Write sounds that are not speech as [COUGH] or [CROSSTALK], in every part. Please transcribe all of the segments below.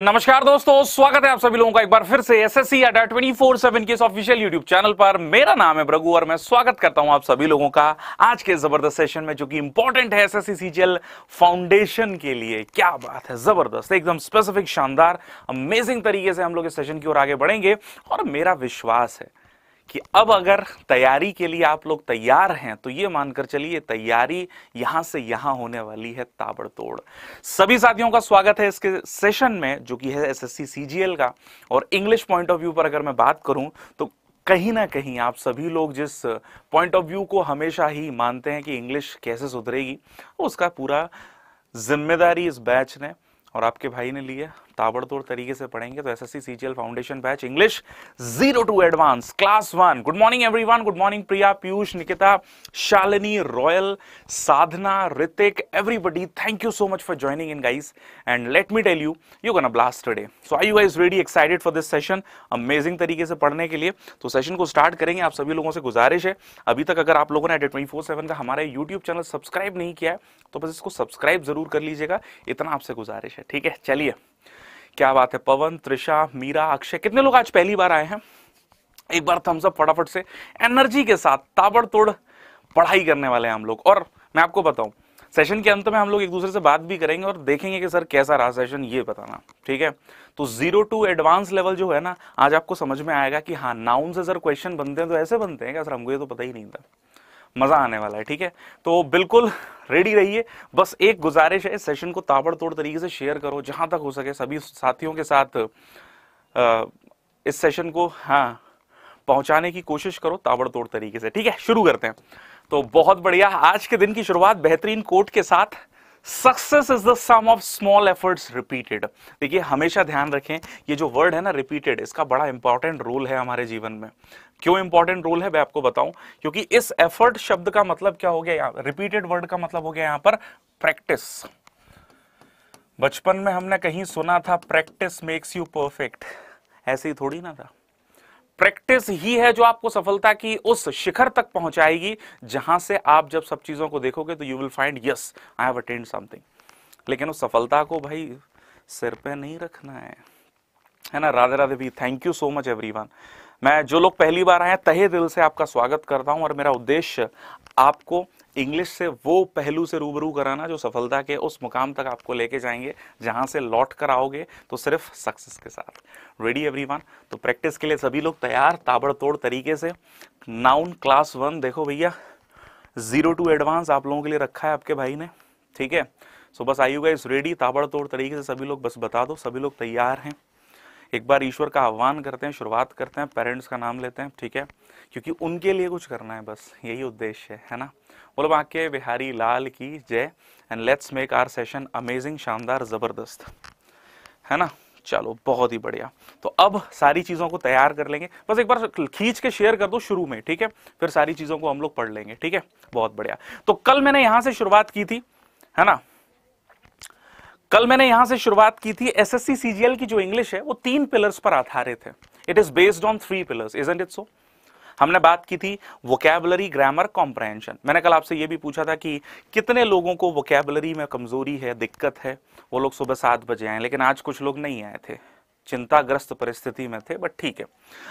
नमस्कार दोस्तों, स्वागत है आप सभी लोगों का एक बार फिर से एसएससी अड्डा 24/7 के इस ऑफिशियल यूट्यूब चैनल पर। मेरा नाम है ब्रगु और मैं स्वागत करता हूँ आप सभी लोगों का आज के ज़बरदस्त सेशन में, जो कि इंपॉर्टेंट है एसएससी सीजीएल फाउंडेशन के लिए। क्या बात है, ज़बरदस्त, एकदम स्पेसिफिक शानदार अमेजिंग तरीके से हम लोग इस सेशन की ओर आगे बढ़ेंगे। और मेरा विश्वास है कि अब अगर तैयारी के लिए आप लोग तैयार हैं तो ये मानकर चलिए तैयारी यहाँ से यहाँ होने वाली है ताबड़तोड़। सभी साथियों का स्वागत है इसके सेशन में, जो कि है एसएससी सीजीएल का। और इंग्लिश पॉइंट ऑफ़ व्यू पर अगर मैं बात करूँ तो कहीं ना कहीं आप सभी लोग जिस पॉइंट ऑफ़ व्यू को हमेशा ही मानते हैं कि इंग्लिश कैसे सुधरेगी, उसका पूरा ज़िम्मेदारी इस बैच ने और आपके भाई ने लिया ताबड़तोड़ तरीके से पढ़ेंगे तो SSC CGL foundation batch English zero to advance class one good morning everyone good morning Priya Piyush Nikita Shalini Royal Sadhana Hrithik everybody thank you so much for joining in guys and let me tell you you gonna blast today so I you guys ready excited for this session amazing तरीके से पढ़ने के लिए। तो session को start करेंगे आप सभी लोगों से गुजारिश है। अभी तक अगर आप लोगों ने ट्वेंटी फोर का हमारा यूट्यूब चैनल सब्सक्राइब नहीं किया है तो बस इसको सब्सक्राइब ज़रूर कर लीजिएगा। इतना आपसे गुजारिश है। ठीक है? चलिए। क्या बात है? पवन, त्रिषा, मीरा, अक्षय, कितने लोग आज पहली बार आए हैं? एक बार थम्स अप फटाफट से। एनर्जी के साथ ताबड़तोड़ पढ़ाई करने वाले हैं हम लोग। और मैं आपको बताऊँ, सेशन के अंत में हम लोग एक दूसरे से बात भी करेंगे और देखेंगे कि सर कैसा रहा सेशन, ये बताना, ठीक है? तो ज़ीरो टू एडवांस लेवल जो है ना, आज आपको समझ में आएगा कि हाँ नाउन से सर क्वेश्चन बनते हैं तो ऐसे बनते हैं क्या? सर हमको ये तो पता ही नहीं था। मज़ा आने वाला है, ठीक है? तो बिल्कुल रेडी रहिए। बस एक गुजारिश है सेशन को ताबड़तोड़ तरीके से शेयर करो, जहाँ तक हो सके सभी साथियों के साथ इस सेशन को हाँ पहुँचाने की कोशिश करो, ताबड़तोड़ तरीके से, ठीक है? शुरू करते हैं। तो बहुत बढ़िया, आज के दिन की शुरुआत बेहतरीन कोर्ट के साथ success is the sum of small efforts repeated देखिए, हमेशा ध्यान रखें, ये जो वर्ड है ना रिपीटेड इसका बड़ा इंपॉर्टेंट रोल है हमारे जीवन में। क्यों इंपॉर्टेंट रोल है? मैं आपको बताऊँ, क्योंकि इस एफर्ट शब्द का मतलब क्या हो गया यहाँ? रिपीटेड वर्ड का मतलब हो गया यहाँ पर प्रैक्टिस बचपन में हमने कहीं सुना था प्रैक्टिस मेक्स यू परफेक्ट ऐसे ही थोड़ी ना था। प्रैक्टिस ही है जो आपको सफलता की उस शिखर तक पहुंचाएगी, जहाँ से आप जब सब चीज़ों को देखोगे तो you will find yes I have attend something लेकिन उस सफलता को भाई सिर पे नहीं रखना है। है ना? राधे राधे भी thank you so much everyone मैं जो लोग पहली बार आए तहे दिल से आपका स्वागत करता हूँ और मेरा उद्देश्य आपको इंग्लिश से वो पहलू से रूबरू कराना जो सफलता के उस मुकाम तक आपको लेके जाएँगे, जहाँ से लौट कर आओगे तो सिर्फ़ सक्सेस के साथ। रेडी एवरीवन तो प्रैक्टिस के लिए सभी लोग तैयार, ताबड़तोड़ तरीके से। नाउन क्लास वन देखो भैया ज़ीरो टू एडवांस आप लोगों के लिए रखा है आपके भाई ने, ठीक है? सो बस आइएगा इस रेडी ताबड़तोड़ तरीके से सभी लोग बस बता दो, सभी लोग तैयार हैं। एक बार ईश्वर का आह्वान करते हैं, शुरुआत करते हैं पेरेंट्स का नाम लेते हैं, ठीक है? क्योंकि उनके लिए कुछ करना है बस, यही उद्देश्य है है ना? बोलो वाक्य बिहारी लाल की जय and let's make our session amazing शानदार, ज़बरदस्त, है ना? चलो, बहुत ही बढ़िया। तो अब सारी चीज़ों को तैयार कर लेंगे। बस एक बार खींच के शेयर कर दो शुरू में, ठीक है? फिर सारी चीज़ों को हम लोग पढ़ लेंगे, ठीक है? बहुत बढ़िया। तो कल मैंने यहाँ से शुरुआत की थी, है ना? कल मैंने यहाँ से शुरुआत की थी एसएससी सीजीएल की जो इंग्लिश है, वो तीन पिलर्स पर आधारित है। It is based on three pillars isn't it so हमने बात की थी वोकेबलरी ग्रामर कॉम्प्रहेंशन मैंने कल आपसे ये भी पूछा था कि कितने लोगों को वोकेबलरी में कमज़ोरी है, दिक्कत है? वो लोग सुबह सात बजे आए, लेकिन आज कुछ लोग नहीं आए थे। चिंताग्रस्त परिस्थिति में थे बट ठीक है।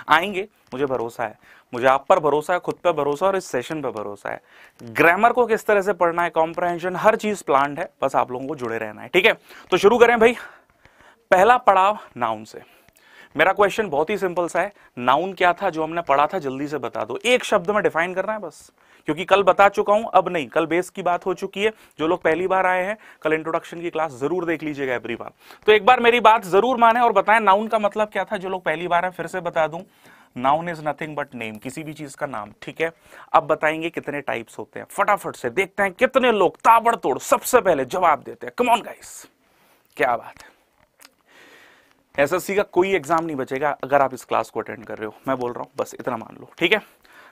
आएँगे, मुझे भरोसा है। मुझे आप पर भरोसा है, खुद पर भरोसा और इस सेशन पर भरोसा है। ग्रामर को किस तरह से पढ़ना है कॉम्प्रहेंशन हर चीज़ प्लान है, बस आप लोगों को जुड़े रहना है, ठीक है? तो शुरू करें भाई। पहला पड़ाव नाउन से। मेरा क्वेश्चन बहुत ही सिंपल सा है। नाउन क्या था, जो हमने पढ़ा था, जल्दी से बता दो। एक शब्द में डिफाइन करना है, बस। क्योंकि कल बता चुका हूँ, अब नहीं, कल बेस की बात हो चुकी है, जो लोग पहली बार आए हैं, कल इंट्रोडक्शन की क्लास ज़रूर देख लीजिएगा एवरी बार तो एक बार मेरी बात ज़रूर माने और बताएँ नाउन का मतलब क्या था, जो लोग पहली बार है, फिर से बता दूँ। Noun is nothing but name किसी भी चीज़ का नाम, ठीक है? अब बताएँगे कितने टाइप्स होते हैं। फटाफट से देखते हैं कितने लोग ताबड़तोड़ सबसे पहले जवाब देते हैं। कमॉन गाइस क्या बात है। एसएससी का कोई एग्ज़ाम नहीं बचेगा, अगर आप इस क्लास को अटेंड कर रहे हो। मैं बोल रहा हूँ, बस इतना मान लो, ठीक है?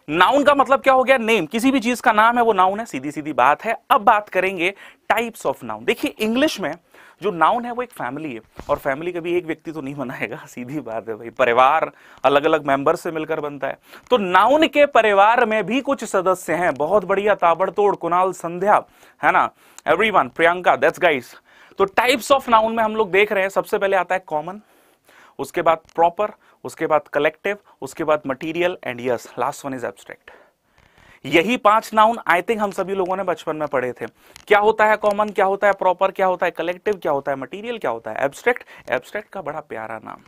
नाउन का मतलब क्या हो गया? नेम किसी भी चीज़ का नाम है, वो नाउन है सीधी सीधी बात है। अब बात करेंगे टाइप्स ऑफ़ नाउन देखिए इंग्लिश में जो नाउन है, वो एक फैमिली है। और फैमिली कभी एक व्यक्ति तो नहीं बनाएगा [LAUGHS] सीधी बात है भाई। परिवार अलग अलग मेंबर से मिलकर बनता है। तो नाउन के परिवार में भी कुछ सदस्य हैं। बहुत बढ़िया, ताबड़तोड़, कुणाल संध्या, है ना? एवरीवन प्रियंका दैट्स गाइस तो टाइप्स ऑफ़ नाउन में हम लोग देख रहे हैं। सबसे पहले आता है कॉमन उसके बाद प्रॉपर उसके बाद कलेक्टिव उसके बाद material and yes last one is abstract यही पाँच नाउन आई थिंक हम सभी लोगों ने बचपन में पढ़े थे। क्या होता है कॉमन क्या होता है प्रॉपर क्या होता है कलेक्टिव क्या होता है मटीरियल क्या होता है एब्स्ट्रैक्ट एब्स्ट्रैक्ट का बड़ा प्यारा नाम।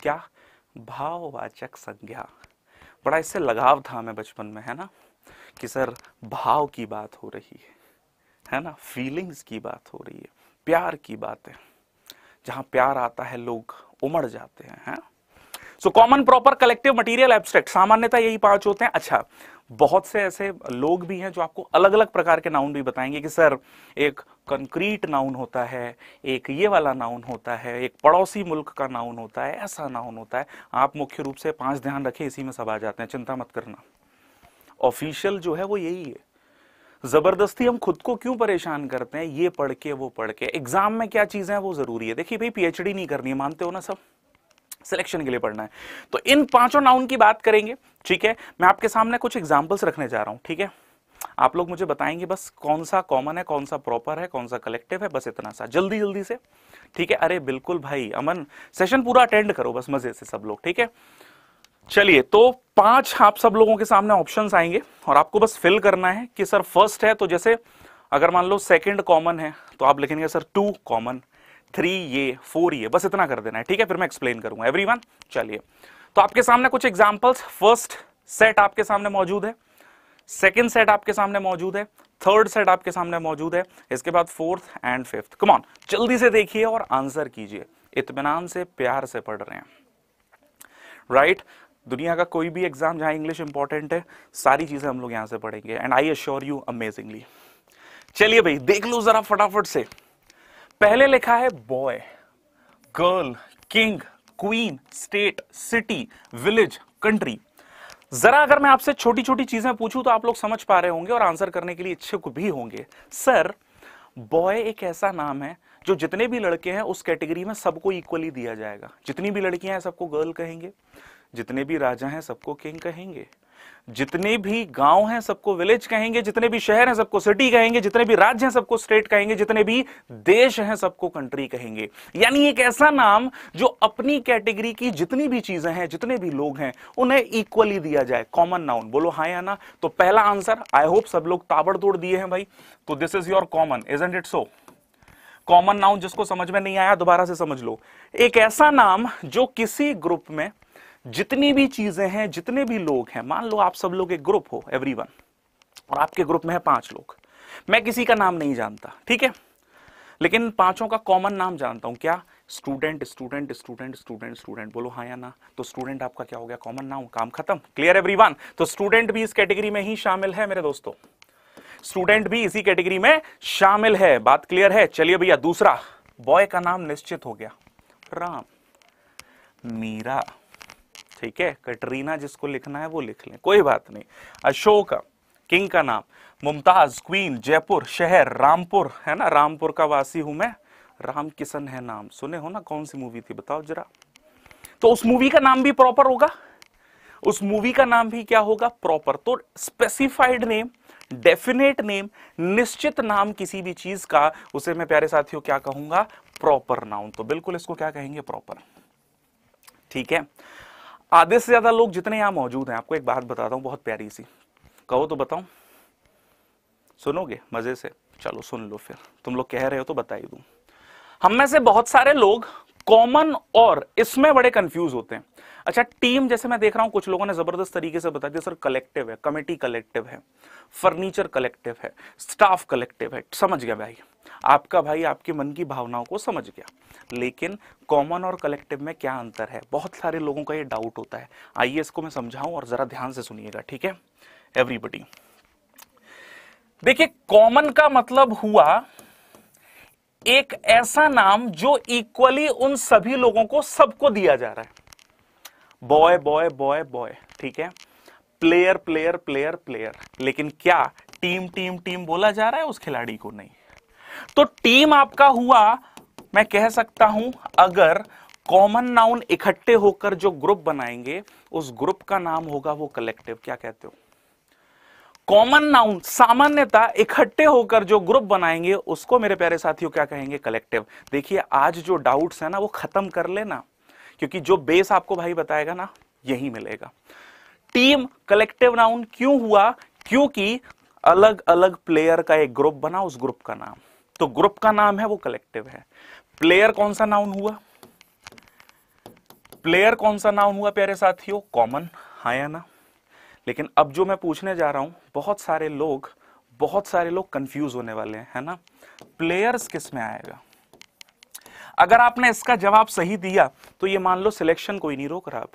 क्या? भाववाचक संज्ञा। बड़ा इससे लगाव था हमें बचपन में, है ना? कि सर, भाव की बात हो रही है है ना? फीलिंग्स की बात हो रही है, प्यार की बात। है जहाँ प्यार आता है लोग उमड़ जाते हैं, है? So common proper collective material abstract सामान्यता यही पाँच होते हैं। अच्छा बहुत से ऐसे लोग भी हैं जो आपको अलग अलग प्रकार के नाउन भी बताएँगे कि, सर, एक कंक्रीट नाउन होता है, एक ये वाला नाउन होता है, एक पड़ोसी मुल्क का नाउन होता है, ऐसा नाउन होता है। आप मुख्य रूप से पाँच ध्यान रखें, इसी में सब आ जाते हैं, चिंता मत करना। ऑफिशियल जो है वो यही है। ज़बरदस्ती हम खुद को क्यों परेशान करते हैं? ये पढ़ के, वो पढ़ के। एग्ज़ाम में क्या चीज़ें हैं, वो ज़रूरी है। देखिए भाई पीएचडी नहीं करनी है मानते हो ना सब? सिलेक्शन के लिए पढ़ना है। तो इन पाँचों नाउन की बात करेंगे, ठीक है? मैं आपके सामने कुछ एग्जाम्पल्स रखने जा रहा हूँ, ठीक है? आप लोग मुझे बताएँगे बस कौन सा कॉमन है, कौन सा प्रॉपर है, कौन सा कलेक्टिव है, बस इतना सा। जल्दी जल्दी से, ठीक है? अरे बिल्कुल भाई, अमन सेशन पूरा अटेंड करो बस, मज़े से सब लोग, ठीक है? चलिए तो पाँच आप सब लोगों के सामने ऑप्शंस आएँगे और आपको बस फिल करना है कि सर फ़र्स्ट है तो जैसे अगर मान लो सेकंड कॉमन है तो आप लिखेंगे सर टू कॉमन थ्री ये फोर ये, बस इतना कर देना है, ठीक है? फिर मैं एक्सप्लेन करूँगा। एवरीवन चलिए। तो आपके सामने कुछ एग्जांपल्स फ़र्स्ट सेट आपके सामने मौजूद है सेकेंड सेट आपके सामने मौजूद है थर्ड सेट आपके सामने मौजूद है, इसके बाद फोर्थ एंड फिफ्थ कमॉन जल्दी से देखिए और आंसर कीजिए। इतमान से, प्यार से पढ़ रहे हैं। Right right? दुनिया का कोई भी एग्ज़ाम जहाँ इंग्लिश इंपॉर्टेंट है, सारी चीज़ें हम लोग यहाँ से पढ़ेंगे। And I assure you amazingly चलिए भाई, देख लो जरा फटाफट से। पहले लिखा है boy girl king queen state city village country जरा अगर मैं आपसे छोटी छोटी चीज़ें पूछूँ तो आप लोग समझ पा रहे होंगे और आंसर करने के लिए इच्छुक भी होंगे। सर बॉय एक ऐसा नाम है जो जितने भी लड़के हैं उस कैटेगरी में सबको इक्वली दिया जाएगा। जितनी भी लड़कियाँ हैं सबको गर्ल कहेंगे। जितने भी राजा हैं सबको किंग कहेंगे। जितने भी गाँव हैं सबको विलेज कहेंगे, जितने भी शहर हैं सबको सिटी कहेंगे, जितने भी राज्य हैं सबको स्टेट कहेंगे, जितने भी देश हैं सबको कंट्री कहेंगे। यानी एक ऐसा नाम जो अपनी कैटेगरी की जितनी भी चीज़ें हैं, जितने भी लोग हैं, उन्हें इक्वली दिया जाए। कॉमन नाउन बोलो हाँ या ना? तो पहला आंसर आई होप सब लोग ताबड़तोड़ दिए हैं भाई। तो this is your common is and it so common noun जिसको समझ में नहीं आया, दोबारा से समझ लो। एक ऐसा नाम जो किसी ग्रुप में जितनी भी चीज़ें हैं, जितने भी लोग हैं, मान लो आप सब लोग एक ग्रुप हो एवरीवन और आपके ग्रुप में है पाँच लोग। मैं किसी का नाम नहीं जानता, ठीक है? लेकिन पाँचों का कॉमन नाम जानता हूँ। क्या? Student student student student student बोलो हाँ या ना? तो स्टूडेंट आपका क्या हो गया? कॉमन नाम काम खत्म। क्लियर एवरीवन तो स्टूडेंट भी इस कैटेगरी में ही शामिल है मेरे दोस्तों। स्टूडेंट भी इसी कैटेगरी में शामिल है। बात क्लियर है? चलिए भैया, दूसरा। बॉय का नाम निश्चित हो गया। राम। मीरा। ठीक है? कटरीना जिसको लिखना है वो लिख लें, कोई बात नहीं। अशोक, किंग का नाम, मुमताज़, क्वीन, जयपुर शहर, रामपुर, है ना? रामपुर का वासी हूँ मैं। राम किशन है नाम। सुने हो ना कौन सी मूवी थी? बताओ जरा। तो उस मूवी का नाम भी प्रॉपर होगा? उस मूवी का नाम भी क्या होगा? प्रॉपर तो स्पेसिफाइड नेम डेफिनेट नेम निश्चित नाम किसी भी चीज़ का, उसे मैं प्यारे साथियों क्या कहूँगा? प्रॉपर नाउन तो बिल्कुल इसको क्या कहेंगे? प्रॉपर ठीक है? आधे से ज़्यादा लोग जितने यहाँ मौजूद हैं, आपको एक बात बताता हूँ, बहुत प्यारी सी। कहो तो बताऊँ। सुनोगे मज़े से? चलो सुन लो फिर। तुम लोग कह रहे हो तो बता ही दू। हम में से बहुत सारे लोग कॉमन और इसमें बड़े कंफ्यूज होते हैं। अच्छा टीम जैसे मैं देख रहा हूँ, कुछ लोगों ने ज़बरदस्त तरीके से बता दिया, सर कलेक्टिव है कमेटी कलेक्टिव है फर्नीचर कलेक्टिव है स्टाफ कलेक्टिव है, समझ गया भाई। आपका भाई आपके मन की भावनाओं को समझ गया। लेकिन कॉमन और कलेक्टिव में क्या अंतर है? बहुत सारे लोगों का ये डाउट होता है। आइए इसको मैं समझाऊं और जरा ध्यान से सुनिएगा, ठीक है? एवरीबडी देखिए कॉमन का मतलब हुआ एक ऐसा नाम जो इक्वली उन सभी लोगों को सबको दिया जा रहा है। बॉय बॉय बॉय बॉय ठीक है? प्लेयर प्लेयर प्लेयर प्लेयर लेकिन क्या टीम टीम टीम बोला जा रहा है उस खिलाड़ी को नहीं? तो टीम आपका हुआ मैं कह सकता हूँ अगर कॉमन नाउन इकट्ठे होकर जो ग्रुप बनाएँगे उस ग्रुप का नाम होगा वो कलेक्टिव क्या कहते हो? कॉमन नाउन सामान्यता इकट्ठे होकर जो ग्रुप बनाएँगे उसको मेरे प्यारे साथियों क्या कहेंगे? कलेक्टिव देखिए आज जो डाउट्स है ना वो खत्म कर लेना। क्योंकि जो बेस आपको भाई बताएगा ना, यही मिलेगा। टीम कलेक्टिव नाउन क्यों हुआ? क्योंकि अलग अलग प्लेयर का एक ग्रुप बना, उस ग्रुप का नाम। तो ग्रुप का नाम है, वो कलेक्टिव है। प्लेयर कौन सा नाउन हुआ? प्लेयर कौन सा नाउन हुआ, प्यारे साथियों? कॉमन हाँ या ना? लेकिन अब जो मैं पूछने जा रहा हूँ, बहुत सारे लोग, बहुत सारे लोग कंफ्यूज होने वाले हैं, है ना? प्लेयर्स किसमें आएगा? अगर आपने इसका जवाब सही दिया तो ये मान लो सिलेक्शन कोई नहीं रोक रहा आप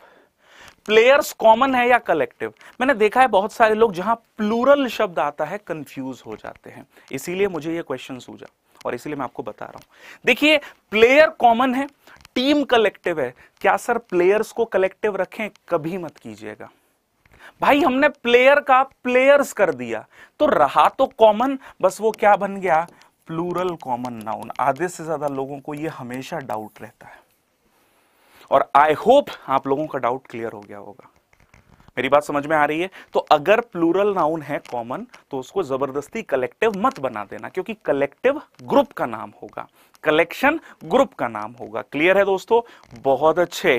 प्लेयर्स कॉमन है या कलेक्टिव मैंने देखा है बहुत सारे लोग जहाँ प्लूरल शब्द आता है कंफ्यूज हो जाते हैं। इसीलिए मुझे ये क्वेश्चन सूझा, और इसीलिए मैं आपको बता रहा हूँ। देखिए प्लेयर कॉमन है टीम कलेक्टिव है। क्या सर प्लेयर्स को कलेक्टिव रखें? कभी मत कीजिएगा। भाई, हमने प्लेयर का प्लेयर्स कर दिया तो रहा तो कॉमन बस वो क्या बन गया? प्लूरल कॉमन नाउन, आधे से ज़्यादा लोगों को ये हमेशा डाउट रहता है। और आई होप आप लोगों का डाउट क्लियर हो गया होगा। मेरी बात समझ में आ रही है? तो अगर प्लूरल नाउन है कॉमन तो उसको ज़बरदस्ती कलेक्टिव मत बना देना, क्योंकि कलेक्टिव ग्रुप का नाम होगा। कलेक्शन ग्रुप का नाम होगा। क्लियर है दोस्तों? बहुत अच्छे।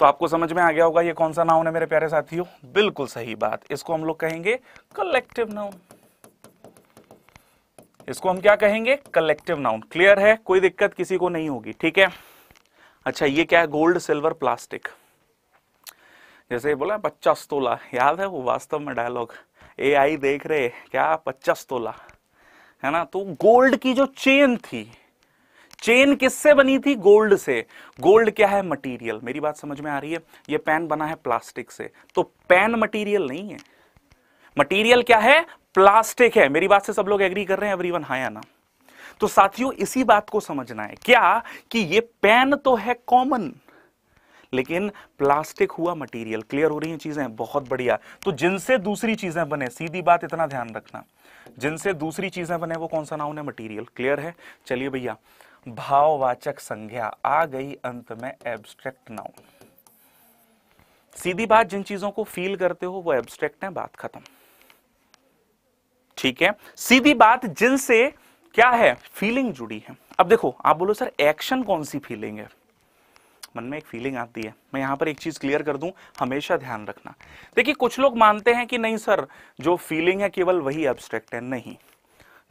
तो आपको समझ में आ गया होगा ये कौन सा नाउन है मेरे प्यारे साथियों? बिल्कुल सही बात। इसको हम लोग कहेंगे कलेक्टिव नाउन। इसको हम क्या कहेंगे? कलेक्टिव नाउन क्लियर है? कोई दिक्कत किसी को नहीं होगी, ठीक है? अच्छा ये क्या है? गोल्ड सिल्वर प्लास्टिक जैसे बोला पचास तोला याद है वो वास्तव में डायलॉग ए आई देख रहे, क्या? पचास तोला है ना? तो गोल्ड की जो चेन थी चेन किससे बनी थी? गोल्ड से। गोल्ड क्या है? मटेरियल मेरी बात समझ में आ रही है? ये पेन बना है प्लास्टिक से। तो पेन मटेरियल नहीं है। मटेरियल क्या है? प्लास्टिक है। मेरी बात से सब लोग एग्री कर रहे हैं एवरीवन हाँ या ना? तो साथियों, इसी बात को समझना है। क्या कि ये पेन तो है कॉमन लेकिन प्लास्टिक हुआ मटेरियल क्लियर हो रही हैं चीज़ें? बहुत बढ़िया। तो जिनसे दूसरी चीज़ें बने, सीधी बात इतना ध्यान रखना। जिनसे दूसरी चीज़ें बने, वो कौन सा नाउन है? मटेरियल क्लियर है? चलिए भैया, भाववाचक संज्ञा। आ गई अंत में एब्स्ट्रैक्ट नाउन सीधी बात, जिन चीज़ों को फील करते हो, वो एब्स्ट्रैक्ट है, बात खत्म। ठीक है? सीधी बात, जिनसे क्या है? फीलिंग जुड़ी है। अब देखो, आप बोलो, सर एक्शन कौन सी फीलिंग है? मन में एक फीलिंग आती है। मैं यहाँ पर एक चीज़ क्लियर कर दूँ, हमेशा ध्यान रखना। देखिए, कुछ लोग मानते हैं कि नहीं, सर, जो फीलिंग है केवल वही एब्स्ट्रैक्ट है, नहीं।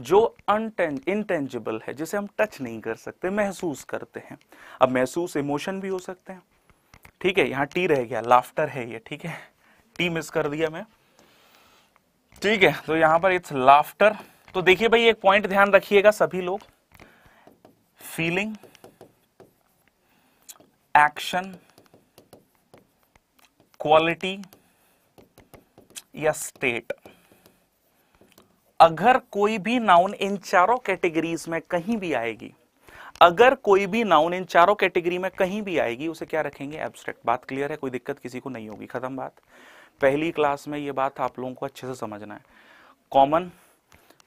जो इनटेंजिबल है, जिसे हम टच नहीं कर सकते, महसूस करते हैं। अब महसूस इमोशन भी हो सकते हैं। ठीक है, यहाँ टी रह गया लाफ्टर है ये, ठीक है? टी मिस कर दिया मैं। ठीक है तो यहाँ पर इट्स लाफ्टर तो देखिए भाई, एक पॉइंट ध्यान रखिएगा सभी लोग. फीलिंग एक्शन क्वालिटी या स्टेट अगर कोई भी नाउन इन चारों कैटेगरीज में कहीं भी आएगी, अगर कोई भी नाउन इन चारों कैटेगरी में कहीं भी आएगी, उसे क्या रखेंगे? एब्स्ट्रैक्ट बात क्लियर है, कोई दिक्कत किसी को नहीं होगी. खत्म बात. पहली क्लास में ये बात आप लोगों को अच्छे से समझना है। कॉमन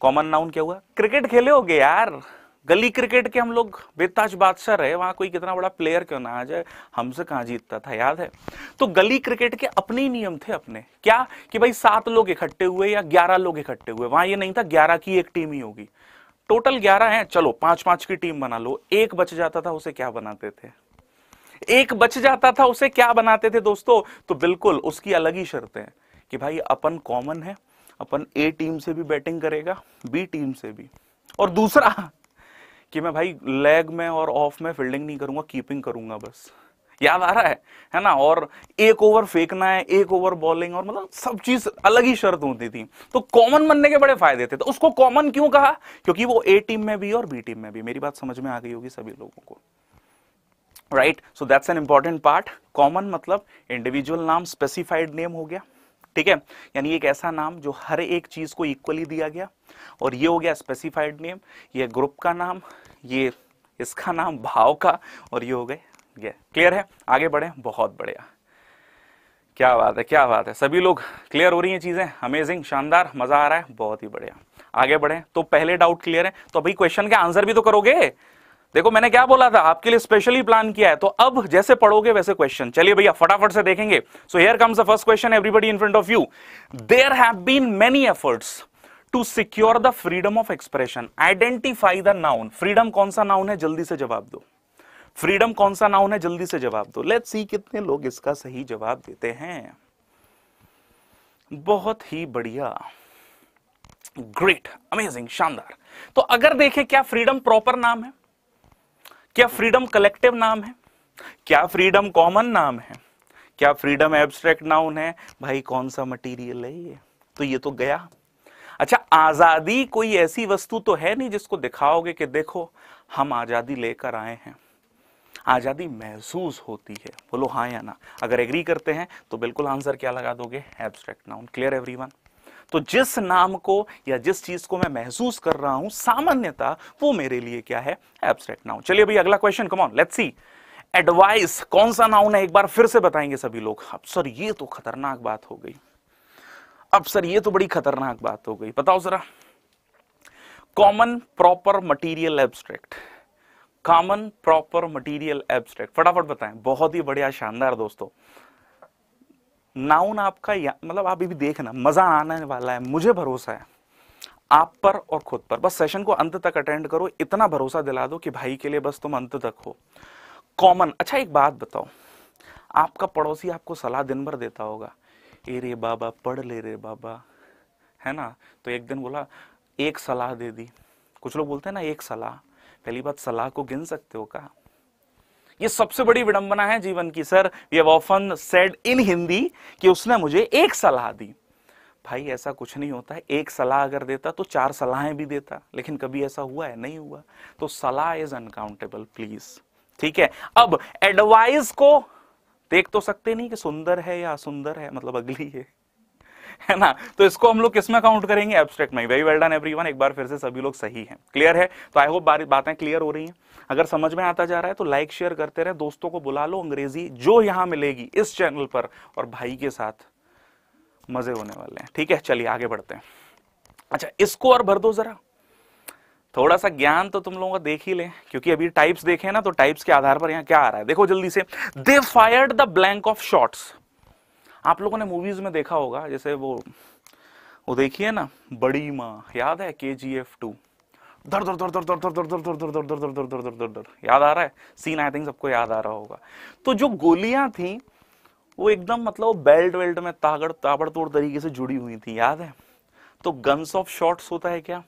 कॉमन नाउन क्या हुआ? क्रिकेट खेले होगे यार। गली क्रिकेट के हम लोग बेताज बादशाह रहे, वहाँ कोई कितना बड़ा प्लेयर क्यों ना आ जाए? हमसे कहा जीतता था, याद है? तो गली क्रिकेट के अपने ही नियम थे अपने। क्या? कि भाई सात लोग इकट्ठे हुए या ग्यारह लोग इकट्ठे हुए, वहाँ ये नहीं था ग्यारह की एक टीम ही होगी। टोटल ग्यारह है, चलो पाँच पाँच की टीम बना लो। एक बच जाता था, उसे क्या बनाते थे? एक बच जाता था, उसे क्या बनाते थे दोस्तों? तो बिल्कुल उसकी अलग ही शर्तें कि भाई अपन कॉमन है, अपन ए टीम से भी बैटिंग करेगा बी टीम से भी। और दूसरा [LAUGHS] कि मैं भाई लेग में और ऑफ़ में फील्डिंग नहीं करूँगा कीपिंग करूँगा बस। याद आ रहा है? है ना? और एक ओवर फेंकना है, एक ओवर बॉलिंग और मतलब सब चीज़ अलग ही शर्त होती थी। तो कॉमन बनने के बड़े फ़ायदे थे। तो उसको कॉमन क्यों कहा? क्योंकि वो ए टीम में भी और बी टीम में भी। मेरी बात समझ में आ गई होगी सभी लोगों को। Right so that's an important part common मतलब इंडिविजुअल नाम स्पेसिफाइड नेम हो गया। ठीक है? यानी एक ऐसा नाम जो हर एक चीज़ को इक्वली दिया गया। और ये हो गया स्पेसिफाइड नेम ये ग्रुप का नाम, ये इसका नाम, भाव का, और ये हो गए। ये क्लियर है? आगे बढ़े, बहुत बढ़िया। क्या बात है, क्या बात है। सभी लोग क्लियर हो रही हैं चीज़ें? अमेजिंग शानदार, मज़ा आ रहा है, बहुत ही बढ़िया। आगे बढ़े तो पहले डाउट क्लियर है। तो अभी क्वेश्चन के आंसर भी तो करोगे? देखो, मैंने क्या बोला था? आपके लिए स्पेशली प्लान किया है। तो अब जैसे पढ़ोगे वैसे क्वेश्चन चलिए भैया, फटाफट से देखेंगे। So here comes the first question everybody in front of you there have been many efforts to secure the freedom of expression identify the noun freedom कौन सा नाउन है? जल्दी से जवाब दो। फ्रीडम कौन सा नाउन है? जल्दी से जवाब दो। लेट्स सी कितने लोग इसका सही जवाब देते हैं। बहुत ही बढ़िया। ग्रेट अमेजिंग शानदार। तो अगर देखें, क्या फ्रीडम प्रॉपर नाम है? क्या फ्रीडम कलेक्टिव नाम है? क्या फ्रीडम कॉमन नाम है? क्या फ्रीडम एब्स्ट्रैक्ट नाउन है? भाई, कौन सा मटेरियल है ये? तो ये तो गया। अच्छा आज़ादी कोई ऐसी वस्तु तो है नहीं जिसको दिखाओगे कि देखो, हम आज़ादी लेकर आए हैं। आज़ादी महसूस होती है। बोलो हाँ या ना? अगर एग्री करते हैं तो बिल्कुल आंसर क्या लगा दोगे? एब्स्ट्रैक्ट नाउन क्लियर एवरीवन तो जिस नाम को या जिस चीज़ को मैं महसूस कर रहा हूँ, सामान्यता वो मेरे लिए क्या है? एब्स्ट्रैक्ट नाउन चलिए भाई अगला question come on let's see advice कौन सा नाउन है? एक बार फिर से बताएँगे सभी लोग। अब सर, ये तो खतरनाक बात हो गई। अब सर, ये तो बड़ी खतरनाक बात हो गई। बताओ जरा। Common proper material abstract common proper material abstract फटाफट बताएँ। बहुत ही बढ़िया, शानदार दोस्तों। नाउन आपका मतलब आप भी देखना, मज़ा आने वाला है, मुझे भरोसा है। आप पर और खुद पर। बस सेशन को अंत तक अटेंड करो, इतना भरोसा दिला दो कि भाई के लिए बस तुम अंत तक हो। कॉमन अच्छा एक बात बताओ। आपका पड़ोसी आपको सलाह दिन भर देता होगा, ए रे बाबा, पढ़ ले रे बाबा। है ना? तो एक दिन बोला, एक सलाह दे दी। कुछ लोग बोलते हैं ना, एक सलाह। पहली बात, सलाह को गिन सकते हो कहा? ये सबसे बड़ी विडंबना है जीवन की, sir. We have often said in Hindi कि उसने मुझे एक सलाह दी। भाई, ऐसा कुछ नहीं होता है। एक सलाह अगर देता तो चार सलाहें भी देता, लेकिन कभी ऐसा हुआ है? नहीं हुआ। तो सलाह इज़ अनकाउंटेबल प्लीज़ ठीक है? अब एडवाइस को देख तो सकते नहीं कि सुंदर है या असुंदर है मतलब अगली है। है ना? तो इसको हम लोग किसमें काउंट करेंगे? एब्स्ट्रैक्ट में। वेरी वेल डन एवरीवन एक बार फिर से सभी लोग सही हैं। क्लियर है? तो आई होप बातें क्लियर हो रही हैं। अगर समझ में आता जा रहा है तो लाइक शेयर करते रहे। दोस्तों को बुला लो, अंग्रेज़ी जो यहाँ मिलेगी इस चैनल पर और भाई के साथ मज़े होने वाले हैं। ठीक है, चलिए आगे बढ़ते हैं। अच्छा इसको और भर दो जरा। थोड़ा सा ज्ञान तो तुम लोगों का देख ही ले, क्योंकि अभी टाइप्स देखे ना तो टाइप्स के आधार पर यहाँ क्या आ रहा है। देखो जल्दी से। They fired the blank of shots आप लोगों ने मूवीज़ में देखा होगा, जैसे वो वो देखिए ना, बड़ी माँ, याद है? के जी एफ़ टू दर दर दर दर दर दर दर दर दर दर दर दर दर दर दर दर दर याद आ रहा है सीन आई थिंक सबको याद आ रहा होगा तो जो गोलियाँ थी वो एकदम मतलब बेल्ट वेल्ट में तागड़ ताबड़तोड़ तरीके से जुड़ी हुई थी याद है तो गन्स ऑफ़ शॉट्स होता है क्या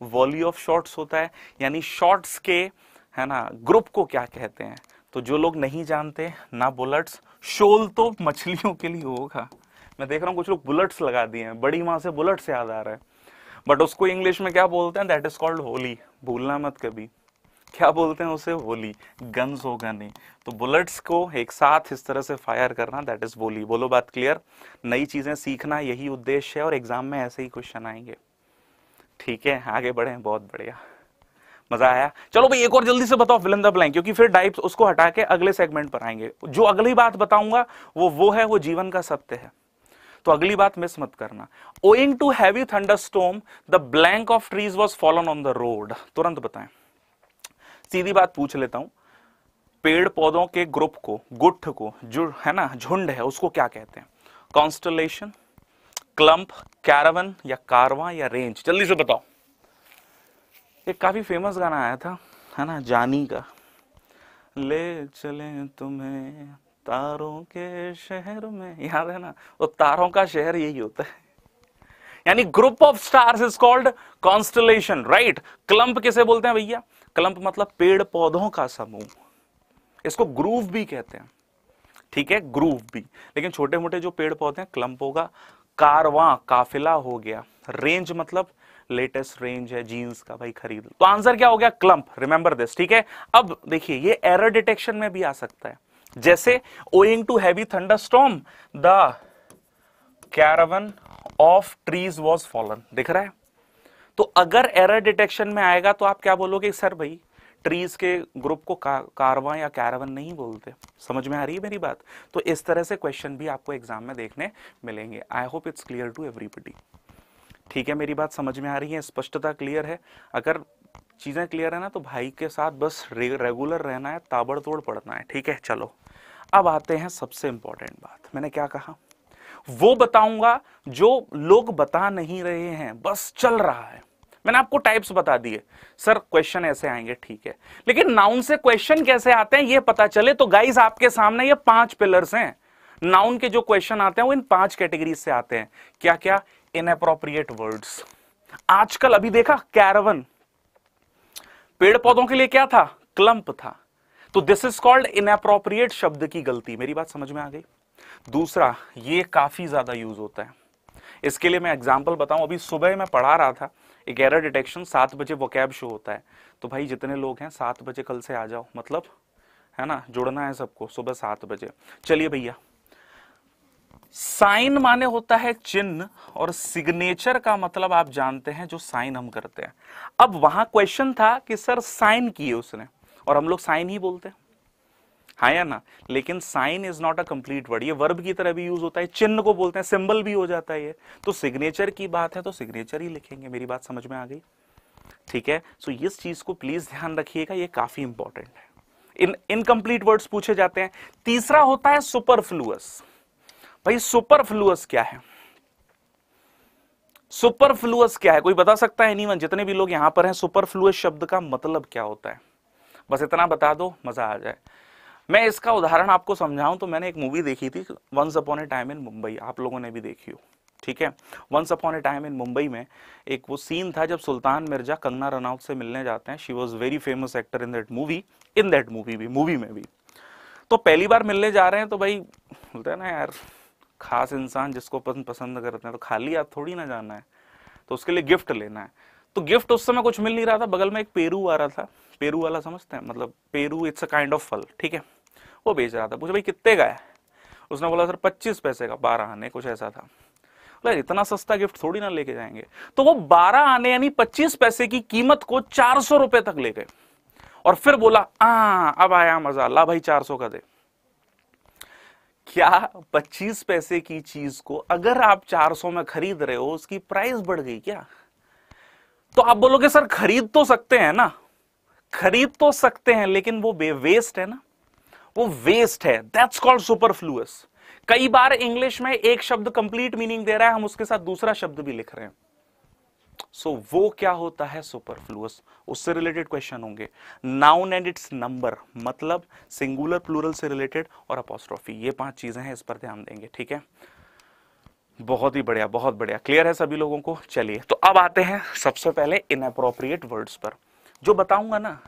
वॉली ऑफ़ शॉट्स होता है यानी शॉट्स के है ना ग्रुप को क्या कहते हैं तो जो लोग नहीं जानते ना बुलेट्स शोल तो मछलियों के लिए होगा मैं देख रहा हूँ कुछ लोग बुलेट्स लगा दिए हैं बड़ी माँ से बुलेट्स याद आ रहा है बट उसको इंग्लिश में क्या बोलते हैं? That is called Holi. भूलना मत कभी। क्या बोलते हैं उसे? होली। गन्स होगा नहीं तो बुलेट्स को एक साथ इस तरह से फायर करना दैट इज़ होली बोलो बात क्लियर नई चीज़ें सीखना यही उद्देश्य है और एग्ज़ाम में ऐसे ही क्वेश्चन आएँगे। ठीक है, आगे बढ़े बहुत बढ़िया। मज़ा आया। चलो भाई, एक और जल्दी से बताओ फिल द ब्लैंक क्योंकि फिर टाइप्स उसको हटा के अगले सेगमेंट पर आएँगे। जो अगली बात बताऊँगा, वो वो है, वो जीवन का सत्य है। तो अगली बात मिस मत करना। Owing to heavy thunderstorm the blank of trees was fallen on the road तुरंत बताएँ। सीधी बात पूछ लेता हूँ। पेड़ पौधों के ग्रुप को गुठ को, जो, है ना, झुंड है, उसको क्या कहते हैं? कॉन्स्टलेशन क्लंप कैरवन या कारवा या रेंज जल्दी से बताओ। एक काफ़ी फ़ेमस गाना आया था, है ना, जानी का। ले चले तुम्हें। तारों के शहर में, याद है ना? वो तारों का शहर यही होता है। यानी group of stars is called constellation right clump किसे बोलते हैं भैया? क्लंप मतलब पेड़ पौधों का समूह। इसको ग्रूव भी कहते हैं। ठीक है ग्रूव भी। लेकिन छोटे मोटे जो पेड़ पौधे हैं क्लंप होगा, कारवा, काफिला हो गया। रेंज मतलब लेटेस्ट रेंज है जीन्स का भाई खरीद। तो आंसर क्या हो गया? क्लंप रिमेंबर दिस ठीक है? अब देखिए, ये एरर डिटेक्शन में भी आ सकता है। जैसे owing to heavy thunderstorm the caravan of trees was fallen दिख रहा है? तो अगर एरर डिटेक्शन में आएगा तो आप क्या बोलोगे, सर भाई ट्रीज के ग्रुप को कारवा या कैरावन नहीं बोलते. समझ में आ रही है मेरी बात? तो इस तरह से क्वेश्चन भी आपको एग्ज़ाम में देखने मिलेंगे। I hope it's clear to everybody ठीक है, मेरी बात समझ में आ रही है? स्पष्टता क्लियर है? अगर चीज़ें क्लियर है ना तो भाई के साथ बस रेगुलर रहना है, ताबड़तोड़ पढ़ना है। ठीक है, चलो। अब आते हैं सबसे इंपॉर्टेंट बात। मैंने क्या कहा? वो बताऊँगा जो लोग बता नहीं रहे हैं, बस चल रहा है। मैंने आपको टाइप्स बता दिए। सर क्वेश्चन ऐसे आएँगे, ठीक है। लेकिन नाउन से क्वेश्चन कैसे आते हैं, ये पता चले तो गाइस आपके सामने ये पाँच पिलर्स हैं। नाउन के जो क्वेश्चन आते हैं, वो इन पाँच कैटेगरी से आते हैं। क्या क्या इनअप्रोप्रिएट वर्ड्स आजकल अभी देखा कैरवन पेड़ पौधों के लिए क्या था? क्लंप था। तो दिस इज़ कॉल्ड इनअप्रोप्रिएट शब्द की गलती। मेरी बात समझ में आ गई? दूसरा, ये काफ़ी ज़्यादा यूज़ होता है। इसके लिए मैं एग्ज़ाम्पल बताऊँ। अभी सुबह मैं पढ़ा रहा था, एक एरर डिटेक्शन सात बजे वोकैब शो होता है। तो भाई, जितने लोग हैं, सात बजे कल से आ जाओ। मतलब है ना? जुड़ना है सबको, सुबह सात बजे। चलिए भैया। साइन माने होता है चिन्ह, और सिग्नेचर का मतलब आप जानते हैं जो साइन हम करते हैं। अब वहाँ क्वेश्चन था कि सर साइन किए उसने। और हम लोग साइन ही बोलते हैं। हाँ या ना? लेकिन sign is not a complete word ये वर्ब की तरह भी यूज़ होता है, चिन्ह को बोलते हैं सिंबल भी हो जाता है ये। तो सिग्नेचर की बात है तो सिग्नेचर ही लिखेंगे, मेरी बात समझ में आ गई? ठीक है? सो इस चीज़ को प्लीज़ ध्यान रखिएगा, ये काफ़ी इंपॉर्टेंट है। इन इनकम्प्लीट वर्ड्स पूछे जाते हैं। तीसरा होता है सुपरफ्लुअस भाई सुपरफ्लुअस क्या है? सुपरफ्लुअस क्या है? कोई बता सकता है नहीं जितने भी लोग यहाँ पर हैं सुपरफ्लुअस शब्द का मतलब क्या होता है? बस इतना बता दो, मज़ा आ जाए। मैं इसका उदाहरण आपको समझाऊं तो मैंने एक मूवी देखी थी once upon a time in Mumbai आप लोगों ने भी देखी हो, ठीक है? Once upon a time in Mumbai में एक वो सीन था जब सुल्तान मिर्ज़ा कंगना रनौत से मिलने जाते हैं। She was very famous actor in that movie in that movie भी मूवी में भी। तो पहली बार मिलने जा रहे हैं तो भाई, बोलते हैं ना यार, खास इंसान जिसको पसंद पसंद करते हैं तो खाली आप थोड़ी ना जाना है तो उसके लिए गिफ्ट लेना है। तो गिफ्ट उस समय कुछ मिल नहीं रहा था, बगल में एक पेरू आ रहा था पेरू वाला समझते हैं? मतलब पेरू इट्स अ काइंड ऑफ़ फल, ठीक है? वो बेच रहा था, पूछा, भाई, कितने का है? उसने बोला, सर, पच्चीस पैसे का, बारह आने, कुछ ऐसा था। बोला, इतना सस्ता गिफ्ट थोड़ी ना लेके जाएँगे। तो वो बारह आने, यानी पच्चीस पैसे की कीमत को चार सौ रुपए तक ले गए। और फिर बोला, आ, अब आया मज़ा, ला भाई, चार सौ का दे। क्या पच्चीस पैसे की चीज़ को अगर आप चार सौ में खरीद रहे हो, उसकी प्राइस बढ़ गई क्या? तो आप बोलोगे, सर, खरीद तो सकते हैं ना खरीद तो सकते हैं लेकिन वो वेस्ट है ना। वो वेस्ट है। दैट्स कॉल्ड सुपरफ्लुअस कई बार इंग्लिश में एक शब्द कंप्लीट मीनिंग दे रहा है हम उसके साथ दूसरा शब्द भी लिख रहे हैं। सो so, वो क्या होता है सुपरफ्लुअस उससे रिलेटेड क्वेश्चन होंगे। नाउन एंड इट्स नंबर मतलब सिंगुलर प्लूरल से रिलेटेड और अपोस्ट्रॉफी ये पाँच चीज़ें हैं इस पर ध्यान देंगे ठीक है? बहुत ही बढ़िया बहुत बढ़िया। क्लियर है सभी लोगों को? चलिए तो अब आते हैं सबसे पहले इनअप्रोप्रिएट वर्ड्स पर। जो बताऊँगा ना,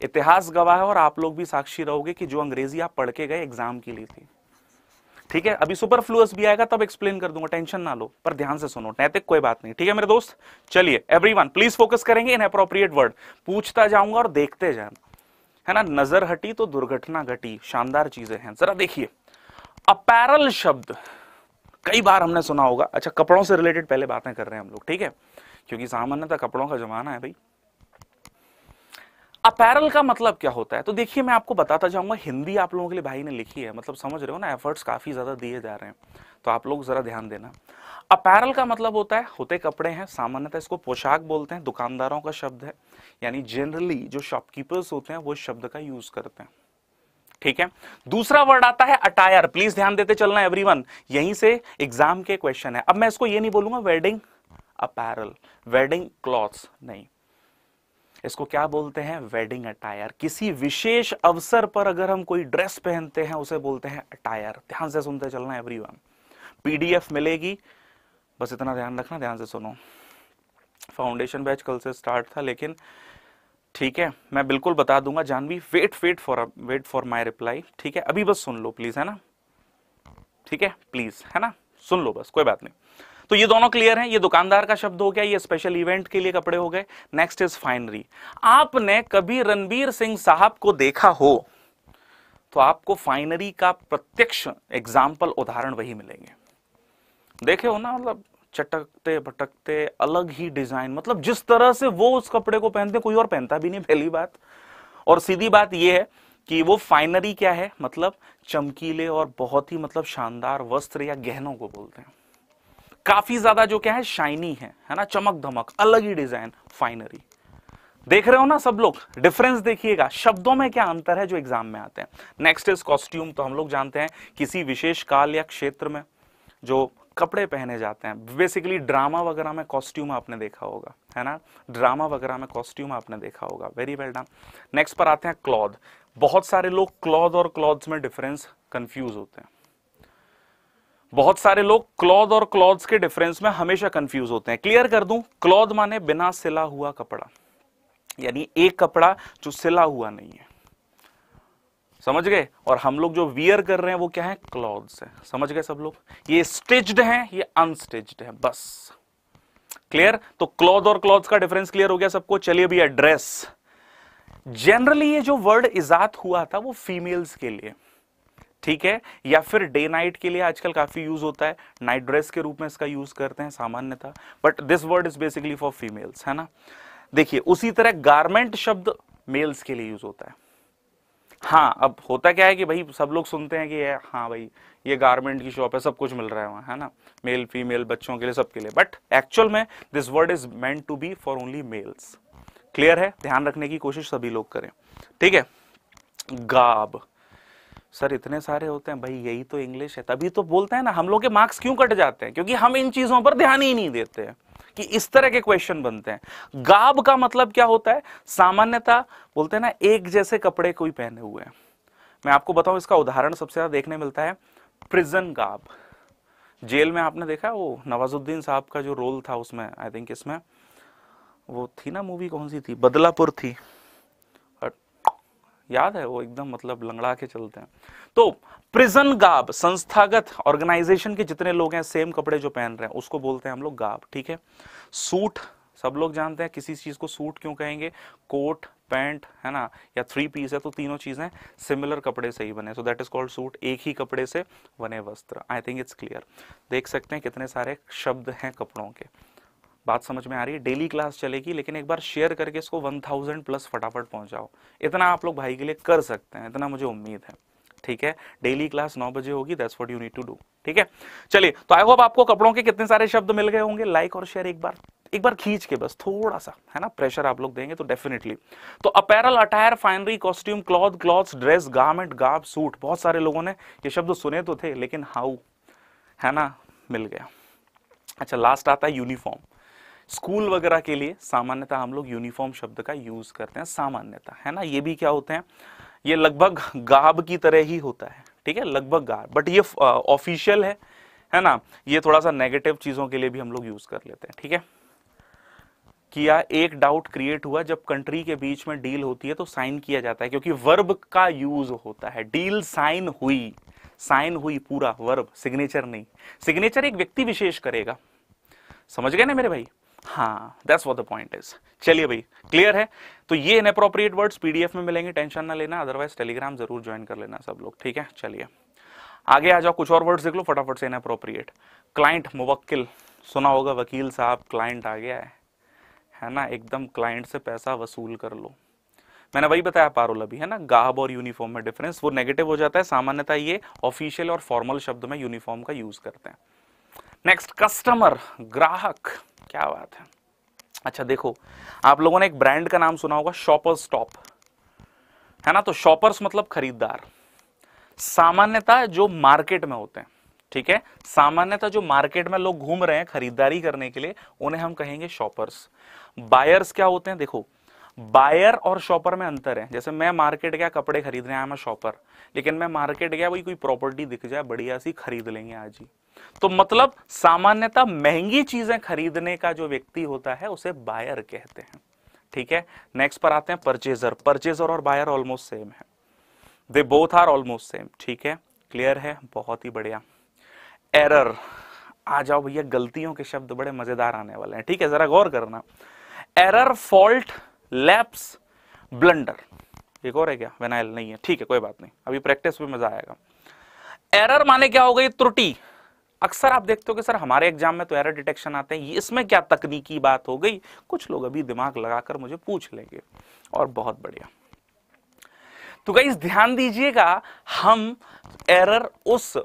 इतिहास गवाह है और आप लोग भी साक्षी रहोगे कि जो अंग्रेज़ी आप पढ़ के गए एग्ज़ाम के लिए थी। ठीक है? अभी सुपर फ्लूअस भी आएगा, तब एक्सप्लेन कर दूँगा टेंशन ना लो, पर ध्यान से सुनो, नैतिक कोई बात नहीं। ठीक है मेरे दोस्त? चलिए एवरीवन प्लीज़ फोकस करेंगे इन अप्रोप्रिएट वर्ड पूछता जाऊँगा और देखते जाना। है ना? नज़र हटी तो दुर्घटना घटी, शानदार चीज़ें हैं। जरा देखिए। अपैरल शब्द, कई बार हमने सुना होगा। अच्छा कपड़ों से रिलेटेड पहले बातें कर रहे हैं हम लोग, ठीक है? क्योंकि सामान्यतः कपड़ों का जमाना है भाई। अपैरल का मतलब क्या होता है? तो देखिए, मैं आपको बताता जाऊँगा, हिंदी आप लोगों के लिए भाई ने लिखी है। मतलब समझ रहे हो ना एफर्ट्स काफ़ी ज़्यादा दिए जा रहे हैं। तो आप लोग जरा ध्यान देना। अपैरल का मतलब होता है, होते कपड़े हैं, सामान्यतः इसको पोशाक बोलते हैं, दुकानदारों का शब्द है। यानी जनरली जो शॉपकीपर्स होते हैं, वो शब्द का यूज़ करते हैं। ठीक है? दूसरा वर्ड आता है अटायर प्लीज़ ध्यान देते चलना एवरीवन यहीं से एग्ज़ाम के क्वेश्चन है। अब मैं इसको ये नहीं बोलूँगा वेडिंग अपैरल वेडिंग क्लॉथ्स नहीं। इसको क्या बोलते हैं? वेडिंग अटायर किसी विशेष अवसर पर अगर हम कोई ड्रेस पहनते हैं, उसे बोलते हैं अटायर ध्यान से सुनते चलना एवरीवन पीडीएफ मिलेगी। बस इतना ध्यान रखना, ध्यान से सुनो। फाउंडेशन बैच कल से स्टार्ट था, लेकिन ठीक है, मैं बिल्कुल बता दूँगा। Janhvi wait wait for wait for my reply ठीक है? अभी बस सुन लो प्लीज़ है ना? ठीक है? प्लीज़ है ना? सुन लो बस, कोई बात नहीं। तो ये दोनों क्लियर हैं, ये दुकानदार का शब्द हो गया, ये स्पेशल इवेंट के लिए कपड़े हो गए। नेक्स्ट इज़ फाइनरी आपने कभी रणबीर सिंह साहब को देखा हो? तो आपको फाइनरी का प्रत्यक्ष एग्ज़ाम्पल उदाहरण वही मिलेंगे। देखे हो ना मतलब चटकते, भटकते, अलग ही डिज़ाइन मतलब जिस तरह से वो उस कपड़े को पहनते, कोई और पहनता भी नहीं, पहली बात। और सीधी बात यह है कि वो फाइनरी क्या है? मतलब चमकीले और बहुत ही मतलब शानदार, वस्त्र या गहनों को बोलते हैं। काफ़ी ज़्यादा जो क्या है शाइनी है है ना? चमक धमक अलग ही डिज़ाइन फाइनरी देख रहे हो ना सब लोग? डिफरेंस देखिएगा। शब्दों में क्या अंतर है जो एग्ज़ाम में आते हैं? नेक्स्ट इज़ कॉस्ट्यूम तो हम लोग जानते हैं किसी विशेष काल या क्षेत्र में जो कपड़े पहने जाते हैं। बेसिकली ड्रामा वगैरह में कॉस्ट्यूम आपने देखा होगा, है ना? ड्रामा वगैरह में कॉस्ट्यूम आपने देखा होगा। वेरी वेल डन नेक्स्ट पर आते हैं क्लॉथ बहुत सारे लोग क्लॉथ और क्लॉथ्स में डिफरेंस कंफ्यूज होते हैं। बहुत सारे लोग क्लॉथ और क्लॉथ्स के डिफरेंस में हमेशा कंफ्यूज होते हैं। क्लियर कर दूँ, क्लॉथ माने बिना सिला हुआ कपड़ा। यानी एक कपड़ा जो सिला हुआ नहीं है। समझ गए? और हम लोग जो वियर कर रहे हैं, वो क्या है? क्लॉथ्स है। समझ गए सब लोग? ये स्टिच्ड हैं, ये अनस्टिच्ड है, बस। क्लियर तो क्लॉथ और क्लॉथ्स का डिफरेंस क्लियर हो गया सबको? चलिए भैया ड्रेस जनरली ये जो वर्ड इजाद हुआ था, वो फीमेल्स के लिए। ठीक है? या फिर डे नाइट के लिए आजकल काफ़ी यूज़ होता है। नाइट ड्रेस के रूप में इसका यूज़ करते हैं सामान्यता। But this word is basically for females है ना? देखिए, उसी तरह गारमेंट शब्द मेल्स के लिए यूज़ होता है। हाँ अब होता क्या है कि भाई सब लोग सुनते हैं कि ये हाँ भाई, ये गारमेंट की शॉप है, सब कुछ मिल रहा है वहाँ, है ना? मेल फीमेल बच्चों के लिए, सबके लिए। बट एक्चुअल में this word is meant to be for only males clear है? ध्यान रखने की कोशिश सभी लोग करें। ठीक है? गाब। सर, इतने सारे होते हैं, भाई, यही तो इंग्लिश है। तभी तो बोलते हैं ना, हम लोग के मार्क्स क्यों कट जाते हैं? क्योंकि हम इन चीज़ों पर ध्यान ही नहीं देते हैं कि इस तरह के क्वेश्चन बनते हैं। गाब का मतलब क्या होता है? सामान्यता बोलते हैं ना, एक जैसे कपड़े कोई पहने हुए हैं। मैं आपको बताऊँ, इसका उदाहरण सबसे ज़्यादा देखने मिलता है प्रिजन गाब। जेल में आपने देखा वो नवाजुद्दीन साहब का जो रोल था उसमें आई थिंक इसमें, वो थी ना मूवी कौन सी थी? बदलापुर थी। याद है वो एकदम मतलब लंगड़ा के चलते हैं। तो प्रिजन गाब, संस्थागत ऑर्गेनाइजेशन के जितने लोग हैं सेम कपड़े जो पहन रहे हैं, उसको बोलते हैं हम लोग गाब, ठीक है? सूट, सब लोग जानते हैं, किसी चीज़ को सूट क्यों कहेंगे? कोट, पैंट, है ना? या थ्री पीस है तो तीनों चीज़ें सिमिलर कपड़े से ही बने। So that is called suit, एक ही कपड़े से बने वस्त्र। आई थिंक इट्स क्लियर देख सकते हैं कितने सारे शब्द हैं कपड़ों के। बात समझ में आ रही है डेली क्लास चलेगी, लेकिन एक बार शेयर करके इसको वन थाउज़ेंड प्लस फटाफट पहुंचाओ। इतना आप लोग भाई के लिए कर सकते हैं, इतना मुझे उम्मीद है। ठीक है? डेली क्लास नौ बजे होगी that's what you need to do ठीक है? चलिए तो आई होप आपको कपड़ों के कितने सारे शब्द मिल गए होंगे। लाइक और शेयर एक बार। एक बार खींच के बस, थोड़ा सा, है ना? प्रेशर आप लोग देंगे तो डेफिनेटली तो apparel attire finery costume cloth clothes dress garment garb suit बहुत सारे लोगों ने ये शब्द सुने तो थे, लेकिन हाउ है ना? मिल गया। अच्छा लास्ट आता है यूनिफॉर्म स्कूल वगैरह के लिए सामान्यतः हम लोग यूनिफॉर्म शब्द का यूज़ करते हैं, सामान्यतः, है ना? ये भी क्या होते हैं? ये लगभग गाब की तरह ही होता है, ठीक है? लगभग गाब बट ये ऑफिशियल है है ना? ये थोड़ा सा नेगेटिव चीज़ों के लिए भी हम लोग यूज़ कर लेते हैं, ठीक है? किया एक डाउट क्रिएट हुआ, जब कंट्री के बीच में डील होती है तो साइन किया जाता है, क्योंकि वर्ब का यूज़ होता है। डील साइन हुई साइन हुई पूरा वर्ब सिग्नेचर नहीं। सिग्नेचर एक व्यक्ति विशेष करेगा। समझ गए ना मेरे भाई? हाँ that's what the point is चलिए भाई क्लियर है? तो ये इनअप्रोप्रिएट वर्ड्स पीडीएफ में मिलेंगे टेंशन ना लेना अदरवाइज़ टेलीग्राम ज़रूर ज्वाइन कर लेना सब लोग, ठीक है? चलिए। आगे आ जाओ, कुछ और वर्ड्स देख लो, फटाफट से इनअप्रोप्रिएट क्लाइंट मुवक्किल, सुना होगा वकील साहब क्लाइंट आ गया है। है ना? एकदम क्लाइंट से पैसा वसूल कर लो। मैंने वही बताया, पारोल अभी, है ना? गाब और यूनिफॉर्म में डिफरेंस वो नेगेटिव हो जाता है, सामान्यतः ये ऑफिशियल और फॉर्मल शब्द में यूनिफॉर्म का यूज़ करते हैं। नेक्स्ट कस्टमर ग्राहक, क्या बात है? अच्छा देखो, आप लोगों ने एक ब्रांड का नाम सुना होगा शॉपर स्टॉप है ना? तो शॉपर्स मतलब खरीदार सामान्यता जो मार्केट में होते हैं, ठीक है? सामान्यतः जो मार्केट में लोग घूम रहे हैं खरीदारी करने के लिए, उन्हें हम कहेंगे शॉपर्स बायर्स क्या होते हैं? देखो बायर और शॉपर में अंतर है। जैसे मैं मार्केट गया, कपड़े खरीदने आया, मैं शॉपर लेकिन मैं मार्केट गया, वही कोई प्रॉपर्टी दिख जाए, बढ़िया सी खरीद लेंगे आज ही। तो मतलब सामान्यतः महँगी चीज़ें खरीदने का जो व्यक्ति होता है, उसे बायर कहते हैं। ठीक है? नेक्स्ट पर आते हैं परचेजर परचेजर और बायर ऑलमोस्ट सेम है। They both are almost same ठीक है? क्लियर है? बहुत ही बढ़िया। एरर आ जाओ भैया, गलतियों के शब्द बड़े मज़ेदार आने वाले हैं। ठीक है? जरा गौर करना। एरर फॉल्ट लैप्स ब्लंडर एक और है क्या? वेनाइल नहीं है। ठीक है, कोई बात नहीं। अभी प्रैक्टिस में मज़ा आएगा। एरर माने क्या हो गई? त्रुटि। अक्सर आप देखते हो कि सर, हमारे एग्ज़ाम में तो एरर डिटेक्शन आते हैं। इसमें क्या तकनीकी बात हो गई? कुछ लोग अभी दिमाग लगाकर मुझे पूछ लेंगे। और बहुत बढ़िया। तो गाइस ध्यान दीजिएगा, हम एरर उस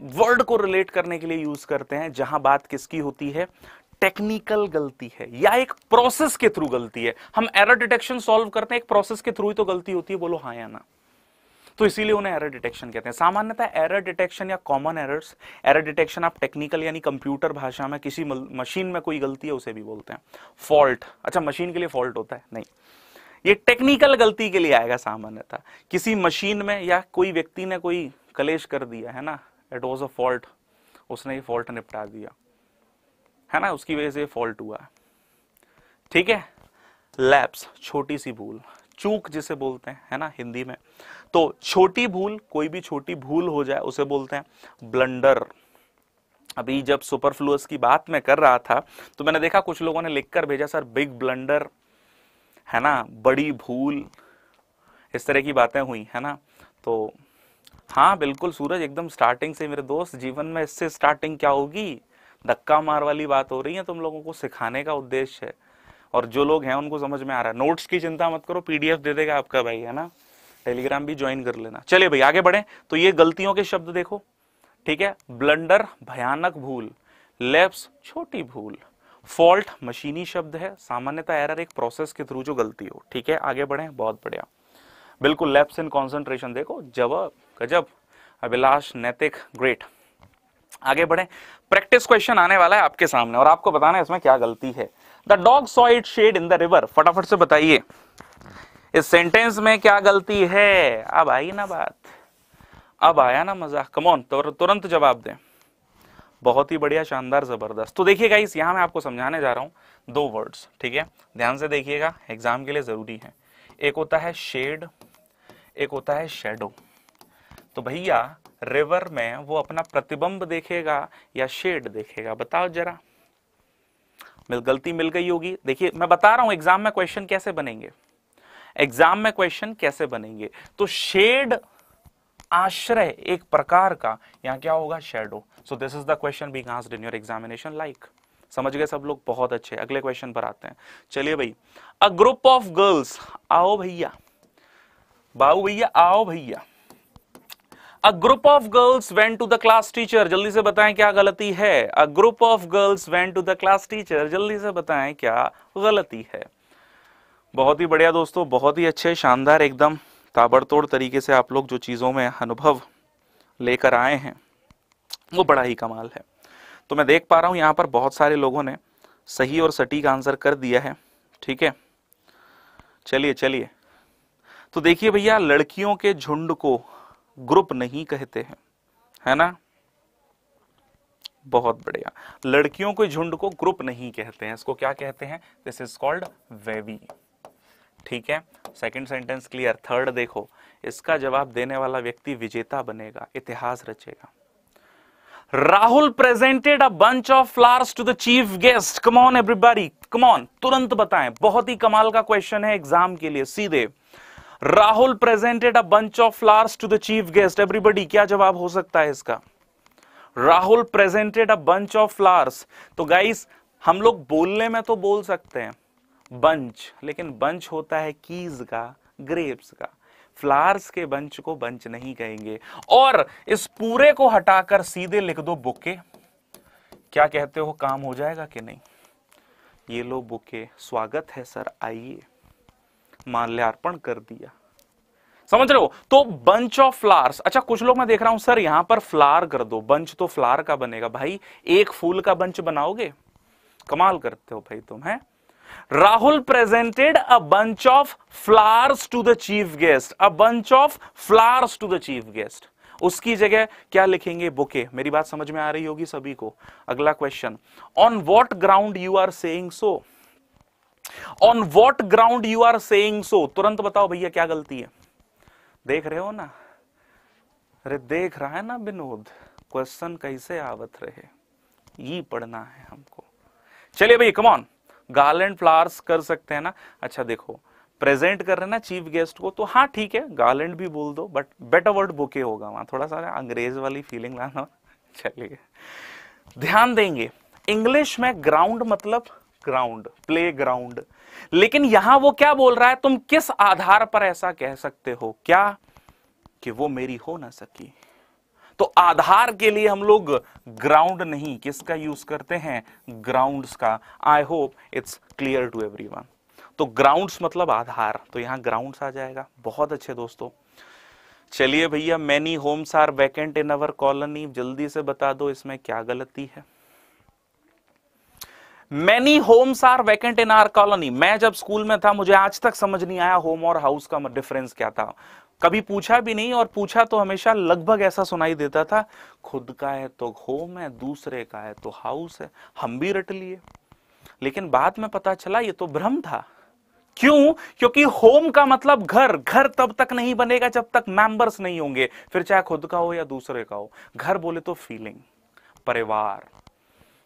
वर्ड को रिलेट करने के लिए यूज़ करते हैं, जहाँ बात किसकी होती है? टेक्निकल गलती है, या एक प्रोसेस के थ्रू गलती है। हम एरर डिटेक्शन सॉल्व करते हैं, एक प्रोसेस के थ्रू ही तो गलती होती है, बोलो हाँ या ना। तो इसीलिए उन्हें एरर डिटेक्शन कहते हैं। सामान्यतः एरर डिटेक्शन या कॉमन एरर्स एरर डिटेक्शन आप टेक्निकल यानी कंप्यूटर भाषा में किसी मशीन में कोई गलती है, उसे भी बोलते हैं। फॉल्ट अच्छा मशीन के लिए फॉल्ट होता है? नहीं। ये टेक्निकल गलती के लिए आएगा सामान्यतः। किसी मशीन में या कोई व्यक्ति ने कोई कलेश कर दिया, है ना? इट वॉज़ अ फॉल्ट उसने ये फॉल्ट निपटा दिया। है ना? उसकी वजह से फॉल्ट हुआ। ठीक है? लैप्स छोटी सी भूल। चूक जिसे बोलते हैं, है ना, हिंदी में। तो छोटी भूल, कोई भी छोटी भूल हो जाए, उसे बोलते हैं ब्लंडर। अभी जब सुपरफ्लुअस की बात मैं कर रहा था तो मैंने देखा कुछ लोगों ने लिखकर भेजा, सर, बिग ब्लंडर, है ना, बड़ी भूल। इस तरह की बातें हुई, है ना। तो हाँ बिल्कुल, सूरज एकदम स्टार्टिंग से, मेरे दोस्त, जीवन में इससे स्टार्टिंग क्या होगी? धक्का मार वाली बात हो रही है तुम लोगों को, सिखाने का उद्देश्य है। और जो लोग हैं, उनको समझ में आ रहा है। नोट्स की चिंता मत करो पीडीएफ दे देगा आपका भाई, है ना? टेलीग्राम भी ज्वाइन कर लेना। चलिए भाई, आगे बढ़े। तो ये गलतियों के शब्द देखो, ठीक है? ब्लंडर भयानक भूल लेप्स छोटी भूल फॉल्ट मशीनी शब्द है। सामान्यतः एरर एक प्रोसेस के थ्रू जो गलती हो, ठीक है? आगे बढ़े, बहुत बढ़िया। बिल्कुल लेप्स इन कॉन्सेंट्रेशन देखो जवाब गजब, अभिलाष, नैतिक ग्रेट आगे बढ़े। प्रैक्टिस क्वेश्चन आने वाला है आपके सामने, और आपको बताना है इसमें क्या गलती है। The dog saw it shed in the river फटाफट से बताइए। इस सेंटेंस में क्या गलती है? अब आई ना बात। अब आया ना मज़ा कमोन तुरंत जवाब दें। बहुत ही बढ़िया, शानदार, ज़बरदस्त। तो देखिएगा इस यहाँ मैं आपको समझाने जा रहा हूँ दो वर्ड्स ठीक है? ध्यान से देखिएगा एग्ज़ाम के लिए ज़रूरी है। एक होता है शेड एक होता है शेडो तो भैया रिवर में वो अपना प्रतिबिंब देखेगा या शेड देखेगा? बताओ जरा। मिल, गलती मिल गई होगी। देखिए, मैं बता रहा हूँ एग्ज़ाम में क्वेश्चन कैसे बनेंगे? एग्ज़ाम में क्वेश्चन कैसे बनेंगे? तो शेड आश्रय एक प्रकार का, यहाँ क्या होगा? Shadow so this is the question being asked in your examination like समझ गए सब लोग? बहुत अच्छे। अगले क्वेश्चन पर आते हैं। चलिए भाई। अ ग्रुप ऑफ़ गर्ल्स आओ भैया। बाऊ भैया, आओ भैया। A group of girls went to the class teacher जल्दी से बताएँ क्या गलती है? A group of girls went to the class teacher जल्दी से बताएँ क्या गलती है? बहुत ही बढ़िया दोस्तों, बहुत ही अच्छे, शानदार, एकदम ताबड़तोड़ तरीके से आप लोग जो चीज़ों में अनुभव लेकर आए हैं, वो बड़ा ही कमाल है। तो मैं देख पा रहा हूँ यहाँ पर बहुत सारे लोगों ने सही और सटीक आंसर कर दिया है। ठीक है? चलिए चलिए। तो देखिए भैया, लड़कियों के झुंड को ग्रुप नहीं कहते हैं, है ना? बहुत बढ़िया। लड़कियों के झुंड को ग्रुप नहीं कहते हैं, इसको क्या कहते हैं? दिस इज़ कॉल्ड वेवी ठीक है? सेकंड सेंटेंस क्लियर थर्ड देखो, इसका जवाब देने वाला व्यक्ति विजेता बनेगा, इतिहास रचेगा। Rahul presented a bunch of flowers to the chief guest come on everybody come on तुरंत बताएँ। बहुत ही कमाल का क्वेश्चन है एग्ज़ाम के लिए, सीधे। Rahul presented a bunch of flowers to the chief guest everybody क्या जवाब हो सकता है इसका? Rahul presented a bunch of flowers तो गाइस हम लोग बोलने में तो बोल सकते हैं। बंच लेकिन बंच होता है कीज का ग्रेप्स का। फ्लावर्स के बंच को बंच नहीं कहेंगे। और इस पूरे को हटाकर सीधे लिख दो बुके क्या कहते हो, काम हो जाएगा कि नहीं? ये लो बुके स्वागत है, सर, आइए। माल्यार्पण कर दिया। समझ रहे हो? तो बंच ऑफ़ फ्लावर्स अच्छा कुछ लोग मैं देख रहा हूँ, सर, यहाँ पर फ्लावर कर दो। बंच तो फ्लावर का बनेगा। भाई, एक फूल का बंच बनाओगे? कमाल करते हो भाई तुम, है? Rahul presented a bunch of flowers to the chief guest a bunch of flowers to the chief guest उसकी जगह क्या लिखेंगे? बुके। मेरी बात समझ में आ रही होगी सभी को। अगला question on what ground you are saying so on what ground you are saying so तुरंत बताओ भैया, क्या गलती है? देख रहे हो ना? अरे देख रहा है ना विनोद क्वेश्चन कैसे आवत रहे? ये पढ़ना है हमको। चलिए भैया कमॉन गार्लैंड फ्लावर्स कर सकते हैं ना? अच्छा देखो प्रेजेंट कर रहे ना चीफ गेस्ट को तो हाँ ठीक है गार्लैंड भी बोल दो बट बेटर वर्ड बुके होगा वहाँ। थोड़ा सा अंग्रेज़ वाली फीलिंग लाना। चलिए। ध्यान देंगे इंग्लिश में ग्राउंड मतलब ग्राउंड प्ले ग्राउंड लेकिन यहाँ वो क्या बोल रहा है? तुम किस आधार पर ऐसा कह सकते हो? क्या? कि वो मेरी हो ना सकी। तो आधार के लिए हम लोग ग्राउंड नहीं, किसका यूज़ करते हैं? ग्राउंड्स का। I hope it's clear to everyone तो ग्राउंड्स मतलब आधार। तो यहाँ ग्राउंड्स आ जाएगा। बहुत अच्छे दोस्तों। चलिए भैया many homes are vacant in our colony जल्दी से बता दो इसमें क्या गलती है। Many homes are vacant in our colony. मैं जब स्कूल में था, मुझे आज तक समझ नहीं आया होम और हाउस का डिफरेंस क्या था। कभी पूछा भी नहीं और पूछा तो हमेशा लगभग ऐसा सुनाई देता था, खुद का है तो होम है, दूसरे का है तो हाउस है, हम भी रट लिए। लेकिन बाद में पता चला, ये तो भ्रम था। क्यों? क्योंकि होम का मतलब घर। घर तब तक नहीं बनेगा जब तक मेंबर्स नहीं होंगे। फिर चाहे खुद का हो या दूसरे का हो, घर बोले तो फीलिंग परिवार।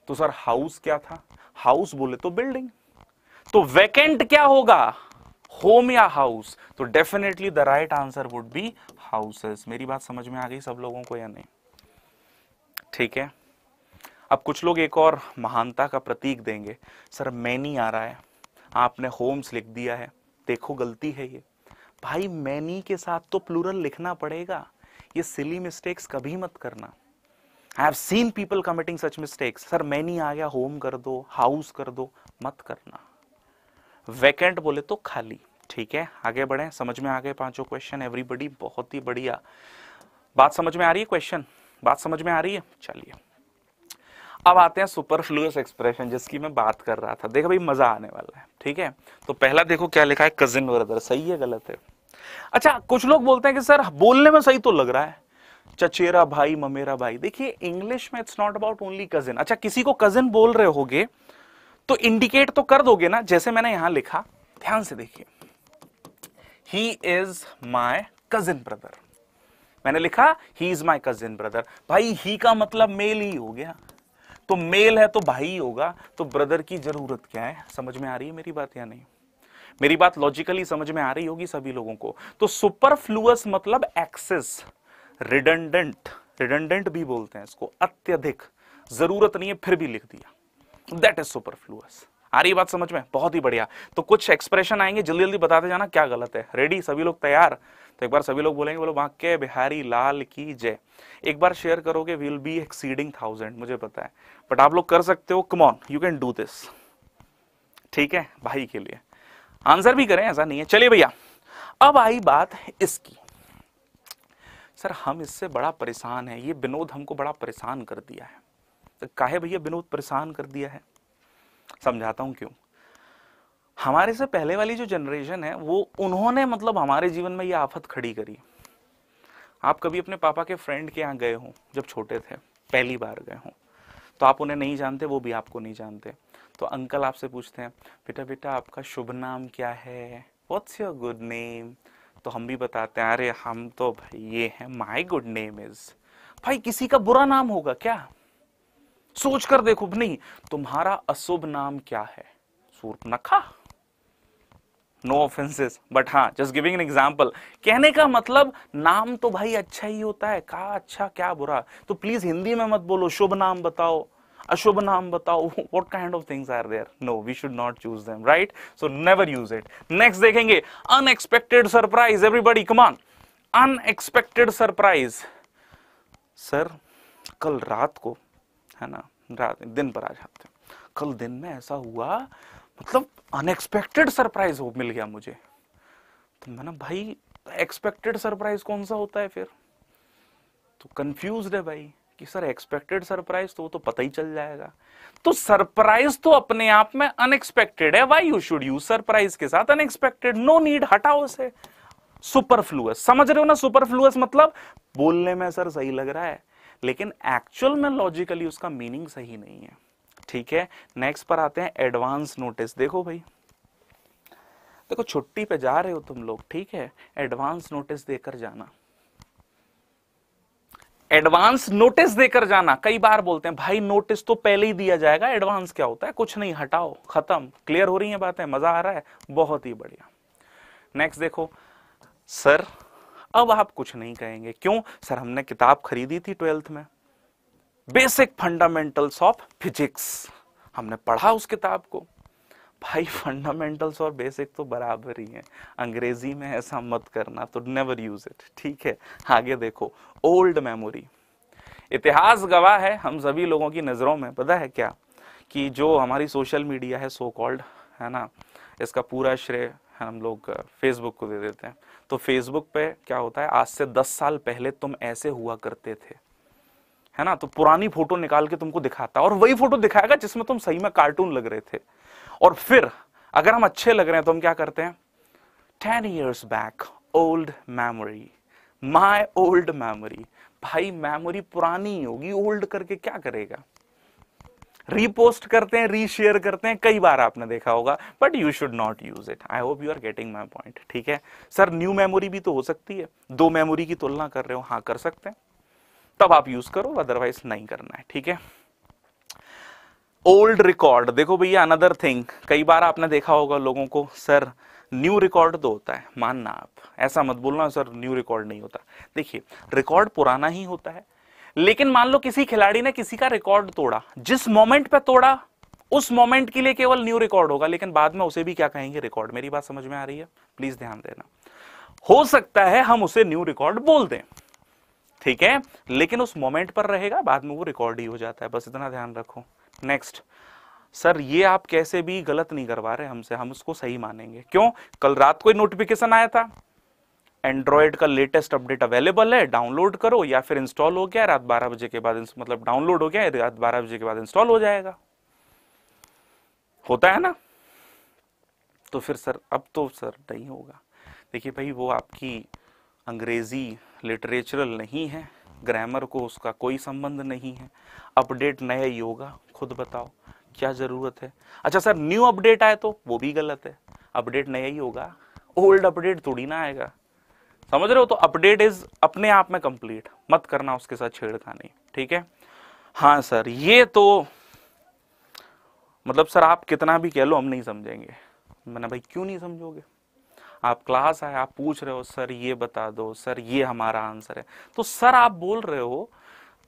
तो सर हाउस क्या था? हाउस बोले तो बिल्डिंग। तो वैकेंट क्या होगा? होम या हाउस तो definitely the right answer would be houses मेरी बात समझ में आ गई सब लोगों को या नहीं? ठीक है? अब कुछ लोग एक और महानता का प्रतीक देंगे। सर, मैनी आ रहा है। आपने होम्स लिख दिया है। देखो, गलती है ये। भाई, मैनी के साथ तो प्लूरल लिखना पड़ेगा। ये सिली मिस्टेक्स कभी मत करना। I have seen people committing such mistakes sir many आ गया होम कर दो हाउस कर दो मत करना वैकेंट बोले तो खाली, ठीक है? आगे बढ़े, समझ में आ गए पाँचों क्वेश्चन एवरीबडी बहुत ही बढ़िया। बात समझ में आ रही है क्वेश्चन बात समझ में आ रही है? चलिए। अब आते हैं सुपर फ्लूस एक्सप्रेशन जिसकी मैं बात कर रहा था। देखो भाई, मज़ा आने वाला है, ठीक है? तो पहला देखो क्या लिखा है कजिन ब्रदर सही है, गलत है? अच्छा कुछ लोग बोलते हैं कि, सर, बोलने में सही तो लग रहा है। चचेरा भाई, ममेरा भाई। देखिए इंग्लिश में it's not about only cousin अच्छा किसी को कजिन बोल रहे होगे तो इंडिकेट तो कर दोगे ना, जैसे मैंने यहाँ लिखा। ध्यान से देखिए। He is my cousin brother मैंने लिखा he is my cousin brother भाई ही का मतलब मेल ही हो गया। तो मेल है तो भाई होगा। तो ब्रदर की ज़रूरत क्या है? समझ में आ रही है मेरी बात या नहीं? मेरी बात लॉजिकली समझ में आ रही होगी सभी लोगों को। तो सुपरफ्लुअस मतलब एक्सेस रिडंडेंट रिडंडेंट भी बोलते हैं इसको, अत्यधिक, ज़रूरत नहीं है, फिर भी लिख दिया। दैट इज़ सुपरफ्लुअस आ रही बात समझ में? बहुत ही बढ़िया। तो कुछ एक्सप्रेशन आएँगे जल्दी जल्दी बताते जाना क्या गलत है। रेडी सभी लोग तैयार? तो एक बार सभी लोग बोलेंगे, बोलो, वाक्य बिहारी लाल की जय। एक बार शेयर करोगे विल बी एक्सीडिंग थाउज़ेंड मुझे पता है। बट आप लोग कर सकते हो come on you can do this ठीक है? भाई के लिए। आंसर भी करें, ऐसा नहीं है। चलिए भैया, अब आई बात इसकी। सर, हम इससे बड़ा परेशान है। ये विनोद हमको बड़ा परेशान कर दिया है। तो काहे भैया विनोद परेशान कर दिया है? समझाता हूँ क्यों? हमारे से पहले वाली जो जनरेशन है, वो उन्होंने मतलब हमारे जीवन में ये आफत खड़ी करी। आप कभी अपने पापा के फ्रेंड के यहाँ गए हों, जब छोटे थे, पहली बार गए हों तो आप उन्हें नहीं जानते, वो भी आपको नहीं जानते। तो अंकल आपसे पूछते हैं, बेटा बेटा, आपका शुभ नाम क्या है? व्हाट्स योर गुड नेम तो हम भी बताते हैं, अरे, हम तो भाई ये है माई गुड नेम इज़ भाई, किसी का बुरा नाम होगा क्या? सोच कर देखो, नहीं, तुम्हारा अशुभ नाम क्या है? सूर्पनखा नो ऑफेंसेस बट हाँ जस्ट गिविंग एन एग्ज़ाम्पल कहने का मतलब नाम तो भाई अच्छा ही होता है कहा अच्छा क्या बुरा? तो प्लीज़ हिंदी में मत बोलो, शुभ नाम बताओ। अशुभ नाम बताओ what kind of things are there no we should not choose them right so never use it next देखेंगे unexpected surprise everybody come on unexpected surprise sir कल रात को है ना रात दिन पर आ जाते हैं कल दिन में ऐसा हुआ मतलब अनएक्सपेक्टेड सरप्राइज़ हो मिल गया मुझे तो मैंने भाई एक्सपेक्टेड सरप्राइज़ कौन सा होता है फिर तो कंफ्यूज्ड है भाई कि सर एक्सपेक्टेड सरप्राइज़ तो वो तो पता ही चल जाएगा। तो सरप्राइज़ तो अपने आप में अनएक्सपेक्टेड है। Why you should use surprise के साथ अनएक्सपेक्टेड नो नीड हटाओ उसे। सुपरफ्लुअस समझ रहे हो ना सुपरफ्लुअस मतलब? बोलने में सर सही लग रहा है, लेकिन एक्चुअल में लॉजिकली उसका मीनिंग सही नहीं है। ठीक है? नेक्स्ट पर आते हैं एडवांस नोटिस देखो भाई। देखो, छुट्टी पे जा रहे हो तुम लोग, ठीक है? एडवांस नोटिस देकर जाना। एडवांस नोटिस देकर जाना। कई बार बोलते हैं, भाई, नोटिस तो पहले ही दिया जाएगा, एडवांस क्या होता है? कुछ नहीं, हटाओ, खत्म, क्लियर हो रही है बातें, मज़ा आ रहा है, बहुत ही बढ़िया। नेक्स्ट देखो, सर, अब आप कुछ नहीं कहेंगे, क्यों? सर, हमने किताब खरीदी थी ट्वेल्थ में। बेसिक फंडामेंटल्स ऑफ़ फिजिक्स, हमने पढ़ा उस किताब को। भाई फंडामेंटल्स और बेसिक तो बराबर ही है। अंग्रेज़ी में ऐसा मत करना तो नेवर यूज़ इट ठीक है? आगे देखो ओल्ड मेमोरी इतिहास गवाह है हम सभी लोगों की नज़रों में, पता है क्या? कि जो हमारी सोशल मीडिया है सो कॉल्ड है ना? इसका पूरा श्रेय हम लोग फेसबुक को दे देते हैं। तो फेसबुक पे क्या होता है, आज से दस साल पहले तुम ऐसे हुआ करते थे। है ना? तो पुरानी फ़ोटो निकाल के तुमको दिखाता, और वही फ़ोटो दिखाएगा जिसमें तुम सही में कार्टून लग रहे थे। और फिर अगर हम अच्छे लग रहे हैं तो हम क्या करते हैं? Ten years back old memory my old memory भाई मेमोरी पुरानी होगी। ओल्ड करके क्या करेगा? रीपोस्ट करते हैं रीशेयर करते हैं। कई बार आपने देखा होगा but you should not use it I hope you are getting my point ठीक है? सर न्यू मेमोरी भी तो हो सकती है। दो मेमोरी की तुलना कर रहे हो। हाँ कर सकते हैं। तब आप यूज़ करो अदरवाइज़ नहीं करना है। ठीक है? Old record. देखो भैया अनदर थिंग कई बार आपने देखा होगा लोगों को, सर न्यू रिकॉर्ड तो होता है, मानना आप। ऐसा मत बोलना, सर न्यू रिकॉर्ड नहीं होता। देखिए रिकॉर्ड पुराना ही होता है, लेकिन मान लो किसी खिलाड़ी ने किसी का रिकॉर्ड तोड़ा, जिस मोमेंट पे तोड़ा, उस मोमेंट के लिए केवल न्यू रिकॉर्ड होगा, लेकिन बाद में उसे भी क्या कहेंगे? रिकॉर्ड मेरी बात समझ में आ रही है? प्लीज़ ध्यान देना। हो सकता है हम उसे न्यू रिकॉर्ड बोल दें, ठीक है? लेकिन उस मोमेंट पर रहेगा, बाद में वो रिकॉर्ड ही हो जाता है। बस इतना ध्यान रखो। नेक्स्ट सर ये आप कैसे भी गलत नहीं करवा रहे हमसे, हम उसको सही मानेंगे। क्यों? कल रात को नोटिफिकेशन आया था। एंड्रॉयड का लेटेस्ट अपडेट अवेलेबल है डाउनलोड करो या फिर इंस्टॉल हो गया, रात बारह बजे के बाद मतलब डाउनलोड हो गया, रात बारह बजे के बाद इंस्टॉल हो जाएगा। होता है ना? तो फिर सर अब तो सर नहीं होगा। देखिए भाई, वो आपकी अंग्रेज़ी लिटरेचरल नहीं है। ग्रामर को उसका कोई संबंध नहीं है। अपडेट नया ही होगा, खुद बताओ, क्या ज़रूरत है? अच्छा सर न्यू अपडेट आए तो वो भी गलत है। अपडेट नया ही होगा ओल्ड अपडेट थोड़ी ना आएगा। समझ रहे हो? तो अपडेट इज़ अपने आप में कंप्लीट मत करना उसके साथ छेड़खानी, ठीक है? हाँ सर, ये तो मतलब सर आप कितना भी कह लो, हम नहीं समझेंगे। मैंने भाई क्यों नहीं समझोगे? आप क्लास आए, आप पूछ रहे हो, सर, ये बता दो, सर, ये हमारा आंसर है। तो सर, आप बोल रहे हो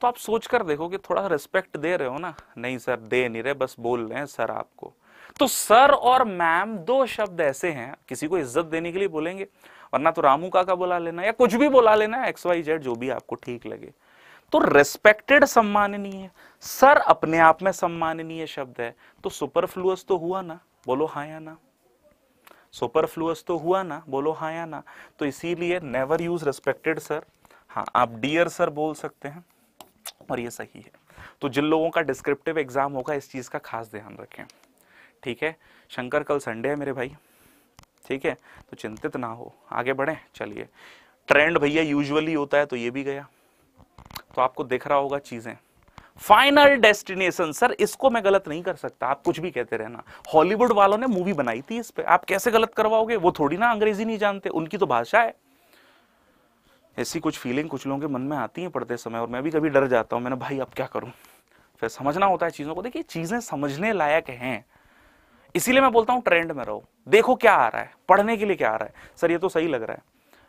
तो आप सोच कर देखो कि थोड़ा रिस्पेक्ट दे रहे हो ना। नहीं सर, दे नहीं रहे, बस बोल रहे हैं सर आपको। तो सर और मैम दो शब्द ऐसे हैं, किसी को इज़्ज़त देने के लिए बोलेंगे, वरना तो रामू काका बुला लेना या कुछ भी बुला लेना एक्स वाई जेड जो भी आपको ठीक लगे। तो रेस्पेक्टेड सम्माननीय, सर अपने आप में सम्माननीय शब्द है। तो सुपरफ्लुअस तो हुआ ना, बोलो हाँ या ना। सुपरफ्लुअस तो हुआ ना, बोलो हाँ या ना तो इसीलिए नेवर यूज़ रेस्पेक्टेड सर हाँ आप डियर सर बोल सकते हैं, और ये सही है। तो जिन लोगों का डिस्क्रिप्टिव एग्ज़ाम होगा, इस चीज़ का खास ध्यान रखें। ठीक है? शंकर, कल संडे है मेरे भाई। ठीक है? तो चिंतित ना हो। आगे बढ़े, चलिए। ट्रेंड भैया यूजुअली होता है तो ये भी गया। तो आपको दिख रहा होगा चीज़ें। फाइनल डेस्टिनेशन सर इसको मैं गलत नहीं कर सकता। आप कुछ भी कहते रहना। हॉलीवुड वालों ने मूवी बनाई थी इस पे। आप कैसे गलत करवाओगे? वो थोड़ी ना अंग्रेज़ी नहीं जानते। उनकी तो भाषा है। ऐसी कुछ फीलिंग कुछ लोगों के मन में आती है पढ़ते समय, और मैं भी कभी डर जाता हूँ। मैंने, भाई, अब क्या करूँ? फिर समझना होता है चीज़ों को। देखिए, चीज़ें समझने लायक हैं। इसीलिए मैं बोलता हूँ ट्रेंड में रहो। देखो क्या आ रहा है। पढ़ने के लिए क्या आ रहा है? सर, ये तो सही लग रहा है।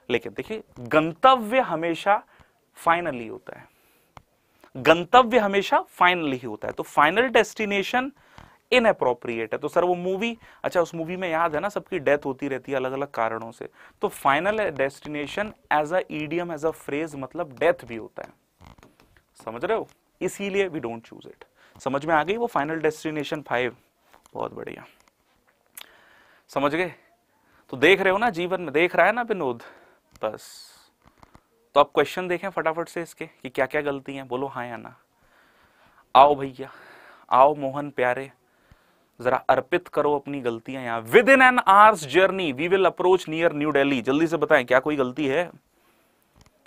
लेकिन देखिए, गंतव्य हमेशा फाइनली होता है। गंतव्य हमेशा फाइनल ही होता है। तो फाइनल डेस्टिनेशन इन अप्रोप्रिएट है। तो सर वो मूवी अच्छा उस मूवी में याद है ना, सबकी डेथ होती रहती है अलग अलग कारणों से। तो final destination as a idiom as a phrase मतलब डेथ भी होता है। समझ रहे हो? इसीलिए वी डोंट चूज़ इट समझ में आ गई वो फाइनल डेस्टिनेशन फाइव बहुत बढ़िया। समझ गए? तो देख रहे हो ना, जीवन में देख रहा है ना विनोद? बस। तो आप क्वेश्चन देखें फटाफट से इसके कि क्या क्या गलती है। बोलो हाँ या ना? आओ भैया, आओ मोहन प्यारे, जरा अर्पित करो अपनी गलतियाँ यहाँ। Within an hour's journey we will approach near New Delhi जल्दी से बताएँ, क्या कोई गलती है?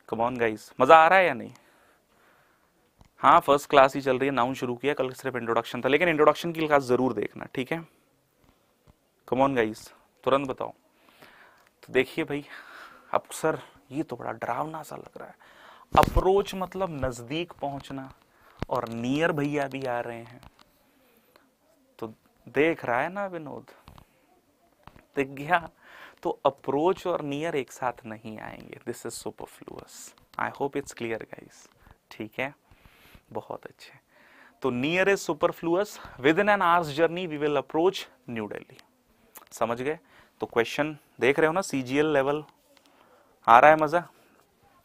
कमॉन गाइस मज़ा आ रहा है या नहीं? हाँ फ़र्स्ट क्लास ही चल रही है नाउन शुरू किया, कल सिर्फ़ इंट्रोडक्शन था, लेकिन इंट्रोडक्शन की क्लास ज़रूर देखना, ठीक है? कमॉन गाइस तुरंत बताओ। तो देखिए भाई, अब सर ये तो बड़ा डरावना सा लग रहा है। अप्रोच मतलब नज़दीक पहुँचना और नियर भैया भी आ रहे हैं। तो देख रहा है ना विनोद? दिख गया? तो अप्रोच और नियर एक साथ नहीं आएँगे। This is superfluous I hope it's clear guys ठीक है? बहुत अच्छे। तो near is superfluous within an hour's journey we will approach New Delhi समझ गए? तो क्वेश्चन देख रहे हो ना? सीजीएल लेवल आ रहा है मज़ा।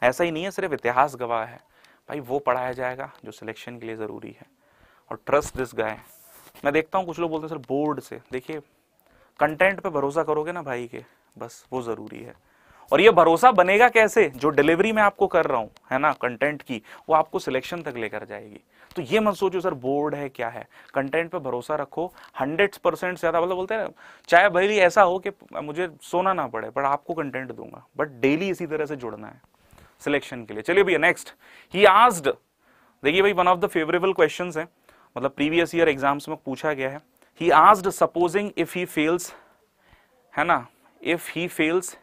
ऐसा ही नहीं है, सिर्फ़ इतिहास गवाह है। भाई, वो पढ़ाया जाएगा जो सिलेक्शन के लिए ज़रूरी है। और ट्रस्ट दिस गाय मैं देखता हूँ, कुछ लोग बोलते हैं, सर बोर्ड से। देखिए कंटेंट पे भरोसा करोगे ना भाई के, बस वो ज़रूरी है। और ये भरोसा बनेगा कैसे? जो डिलीवरी मैं आपको कर रहा हूँ, है ना कंटेंट की, वो आपको सिलेक्शन तक लेकर जाएगी। तो ये मत सोचो सर बोर्ड है क्या है? कंटेंट पे भरोसा रखो हंड्रेड परसेंट ज़्यादा मतलब बोलते हैं चाहे भाई ऐसा हो कि मुझे सोना ना पड़े बट आपको कंटेंट दूँगा। बट डेली इसी तरह से जुड़ना है सिलेक्शन के लिए। चलिए भैया नेक्स्ट ही आस्ड देखिए भाई one of the favourable question है। मतलब प्रीवियस ईयर एग्ज़ाम्स में पूछा गया है। He asked supposing if he fails है ना if he fails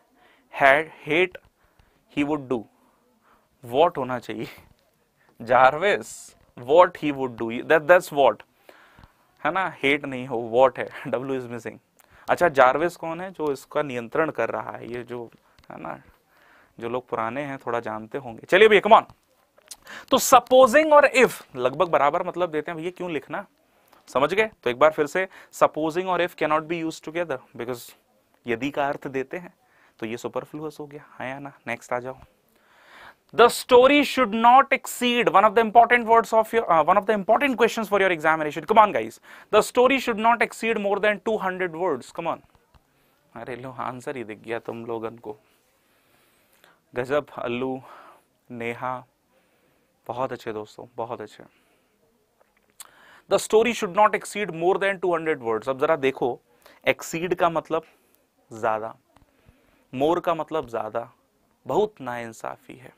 had hate he would do what होना चाहिए? Jarvis what he would do that that's what है ना? हेट नहीं हो वॉट है? डब्ल्यू इज़ मिसिंग अच्छा जारवेस कौन है जो इसका नियंत्रण कर रहा है? ये जो, है ना? जो लोग पुराने हैं, थोड़ा जानते होंगे। चलिए भैया कमान तो सपोजिंग और इफ़ लगभग बराबर मतलब देते हैं, भैया, क्यों लिखना? समझ गए? तो एक बार फिर से सपोजिंग और if cannot be use together because यदि का अर्थ देते हैं तो ये सुपरफ्लूस हो गया। है ना? नेक्स्ट आ जाओ। The story should not exceed one of the important words of your one of the important question for your examination come on guys the story should not exceed more than two hundred words come on अरे लो answer ही दिख गया तुम लोग को। गजब, अल्लू, नेहा, बहुत अच्छे दोस्तों, बहुत अच्छे। The story should not exceed more than two hundred words अब जरा देखो एक्सीड का मतलब ज़्यादा। मोर का मतलब ज़्यादा। बहुत नाइंसाफी है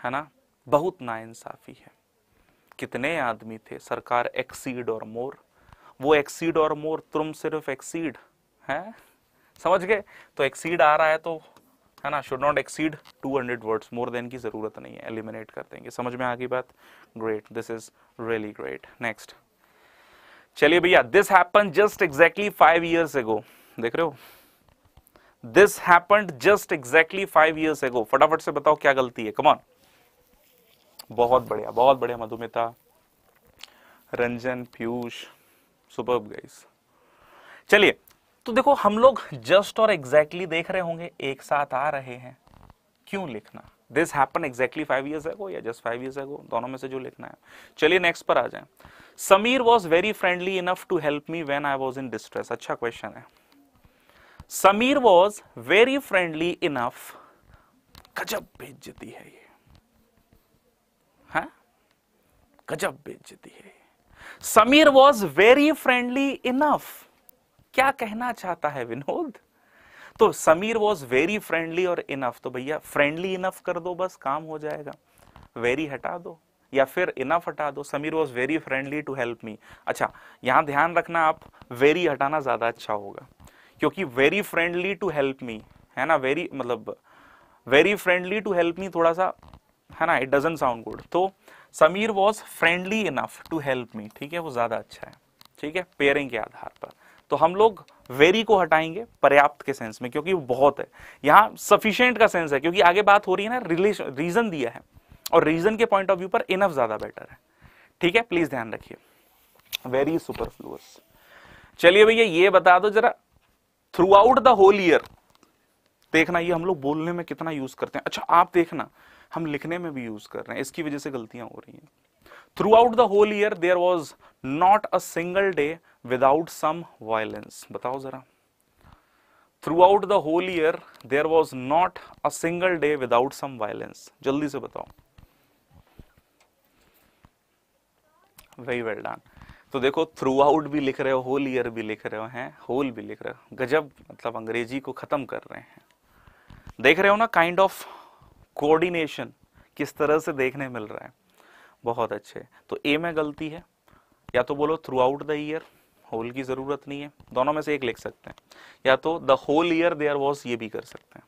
है ना? बहुत नाइंसाफी है। कितने आदमी थे? सरकार एक्सीड और मोर। वो एक्सीड और मोर तुम सिर्फ़ एक्सीड है? समझ गए? तो एक्सीड आ रहा है तो है ना? Should not exceed 200 words more than की ज़रूरत नहीं है। एलिमिनेट कर देंगे। समझ में आ गई बात? Great this is really great next चलिए भैया this happen just exactly five years ago देख रहे हो? This happen just exactly five years ago फटाफट से बताओ क्या गलती है? कमॉन बहुत बढ़िया बहुत बढ़िया, मधुमिता। रंजन, पीयूष सुपर गाइस चलिए तो देखो, हम लोग जस्ट और एग्जैक्टली exactly देख रहे होंगे, एक साथ आ रहे हैं। क्यों लिखना? This happen exactly five years ago या जस्ट फाइव ईयर्स एगो दोनों में से जो लिखना है। चलिए नेक्स्ट पर आ जाए। Sameer was very friendly enough to help me when I was in distress अच्छा क्वेश्चन है। Sameer was very friendly enough गजब बेइज्जती है ये। गजब बेइज्जती है Sameer was very friendly enough क्या कहना चाहता है विनोद? तो समीर वॉज़ वेरी फ्रेंडली और इनफ तो भैया फ्रेंडली इनफ कर दो बस, काम हो जाएगा। वेरी हटा दो, या फिर इनफ हटा दो। Sameer was very friendly to help me अच्छा यहाँ ध्यान रखना, आप वेरी हटाना ज़्यादा अच्छा होगा। क्योंकि very friendly to help me है ना? वेरी मतलब very friendly to help me थोड़ा सा, है ना? इट डजेंट साउंड गुड तो Sameer was friendly enough to help me ठीक है? वो ज़्यादा अच्छा है, ठीक है? पेयरिंग के आधार पर। तो हम लोग वेरी को हटाएँगे पर्याप्त के सेंस में, क्योंकि वो बहुत है। यहाँ सफिशियंट का सेंस है, क्योंकि आगे बात हो रही है ना रिलेशन रीजन दिया है। और रीजन के पॉइंट ऑफ़ व्यू पर इनफ ज़्यादा बेटर है, ठीक है? प्लीज़ ध्यान रखिए। वेरी सुपरफ्लुअस चलिए भैया, ये बता दो जरा throughout the whole year देखना ये हम लोग बोलने में कितना यूज़ करते हैं। अच्छा आप देखना, हम लिखने में भी यूज़ कर रहे हैं, इसकी वजह से गलतियाँ हो रही हैं। Throughout the whole year there was not a single day without some violence बताओ जरा। Throughout the whole year there was not a single day without some violence जल्दी से बताओ। वेरी वेल डन तो देखो थ्रू आउट भी लिख रहे हो होल ईयर भी लिख रहे हो होल भी लिख रहे हो, गजब मतलब अंग्रेज़ी को खत्म कर रहे हैं। देख रहे हो ना काइंड ऑफ़ कोऑर्डिनेशन किस तरह से देखने मिल रहा है। बहुत अच्छे। तो ए में गलती है, या तो बोलो throughout the year whole की ज़रूरत नहीं है, दोनों में से एक लिख सकते हैं। या तो the whole year there was ये भी कर सकते हैं।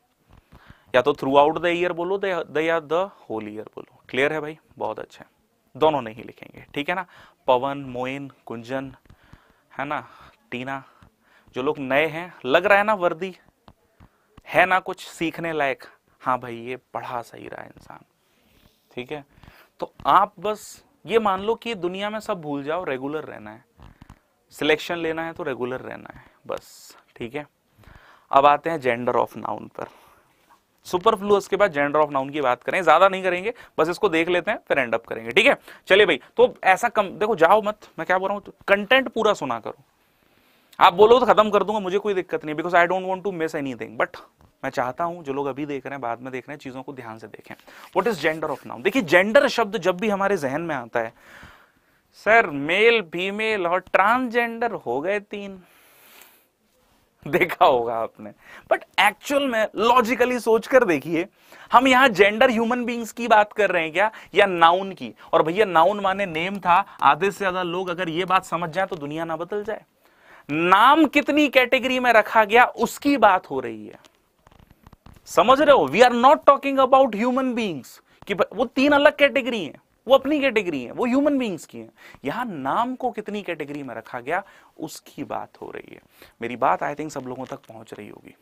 या तो थ्रू आउट द ईयर बोलो द या द होल ईयर बोलो। क्लियर है भाई? बहुत अच्छा। है दोनों नहीं लिखेंगे। ठीक है ना? पवन, मोइन, कुंजन, है ना? टीना, जो लोग नए हैं, लग रहा है ना वर्दी? है ना कुछ सीखने लायक? हाँ भाई, ये पढ़ा सही रहा इंसान। ठीक है? तो आप बस ये मान लो कि दुनिया में सब भूल जाओ, रेगुलर रहना है। सिलेक्शन लेना है तो रेगुलर रहना है, बस। ठीक है? अब आते हैं जेंडर ऑफ़ नाउन पर। सुपरफ्लुअस के बाद जेंडर ऑफ़ नाउन की बात करें, ज़्यादा नहीं करेंगे, बस इसको देख लेते हैं, फिर एंड अप करेंगे, ठीक है? चलिए भाई तो ऐसा कम, देखो, जाओ मत, मैं क्या बोल रहा हूँ कंटेंट पूरा सुना करो। आप बोलो तो खत्म कर दूँगा, मुझे कोई दिक्कत नहीं because I don't want to miss anything but मैं चाहता हूँ, जो लोग अभी देख रहे हैं, बाद में देख रहे हैं, चीज़ों को ध्यान से देखें। What is gender of noun देखिए जेंडर शब्द जब भी हमारे जहन में आता है, सर मेल फीमेल और ट्रांसजेंडर हो गए तीन। देखा होगा आपने। बट एक्चुअल में लॉजिकली सोचकर देखिए, हम यहाँ जेंडर ह्यूमन बींग्स की बात कर रहे हैं क्या? या नाउन की? और भैया नाउन माने नेम था, आधे से ज़्यादा लोग अगर ये बात समझ जाए तो दुनिया ना बदल जाए। नाम कितनी कैटेगरी में रखा गया, उसकी बात हो रही है। समझ रहे हो? We are not talking about human beings कि वो तीन अलग कैटेगरी हैं। वो अपनी कैटेगरी है, वो ह्यूमन बींग्स की है। यहाँ नाम को कितनी कैटेगरी में रखा गया, उसकी बात हो रही है। मेरी बात आई थिंक सब लोगों तक पहुँच रही होगी।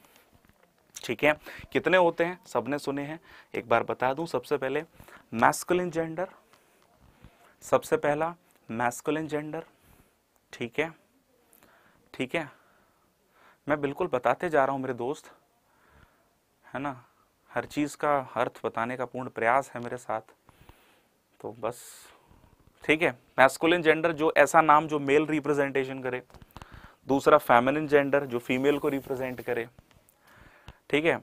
ठीक है? कितने होते हैं? सबने सुने हैं। एक बार बता दूँ, सबसे पहले मैस्कुलिन जेंडर सबसे पहला मैस्कुलिन जेंडर ठीक है? ठीक है? मैं बिल्कुल बताते जा रहा हूँ, मेरे दोस्त। है ना? हर चीज़ का अर्थ बताने का पूर्ण प्रयास है मेरे साथ। तो बस, ठीक है। मैस्कुलिन जेंडर जो ऐसा नाम जो मेल रिप्रेजेंटेशन करे, दूसरा फेमिनिन जेंडर जो फीमेल को रिप्रेजेंट करे, ठीक है।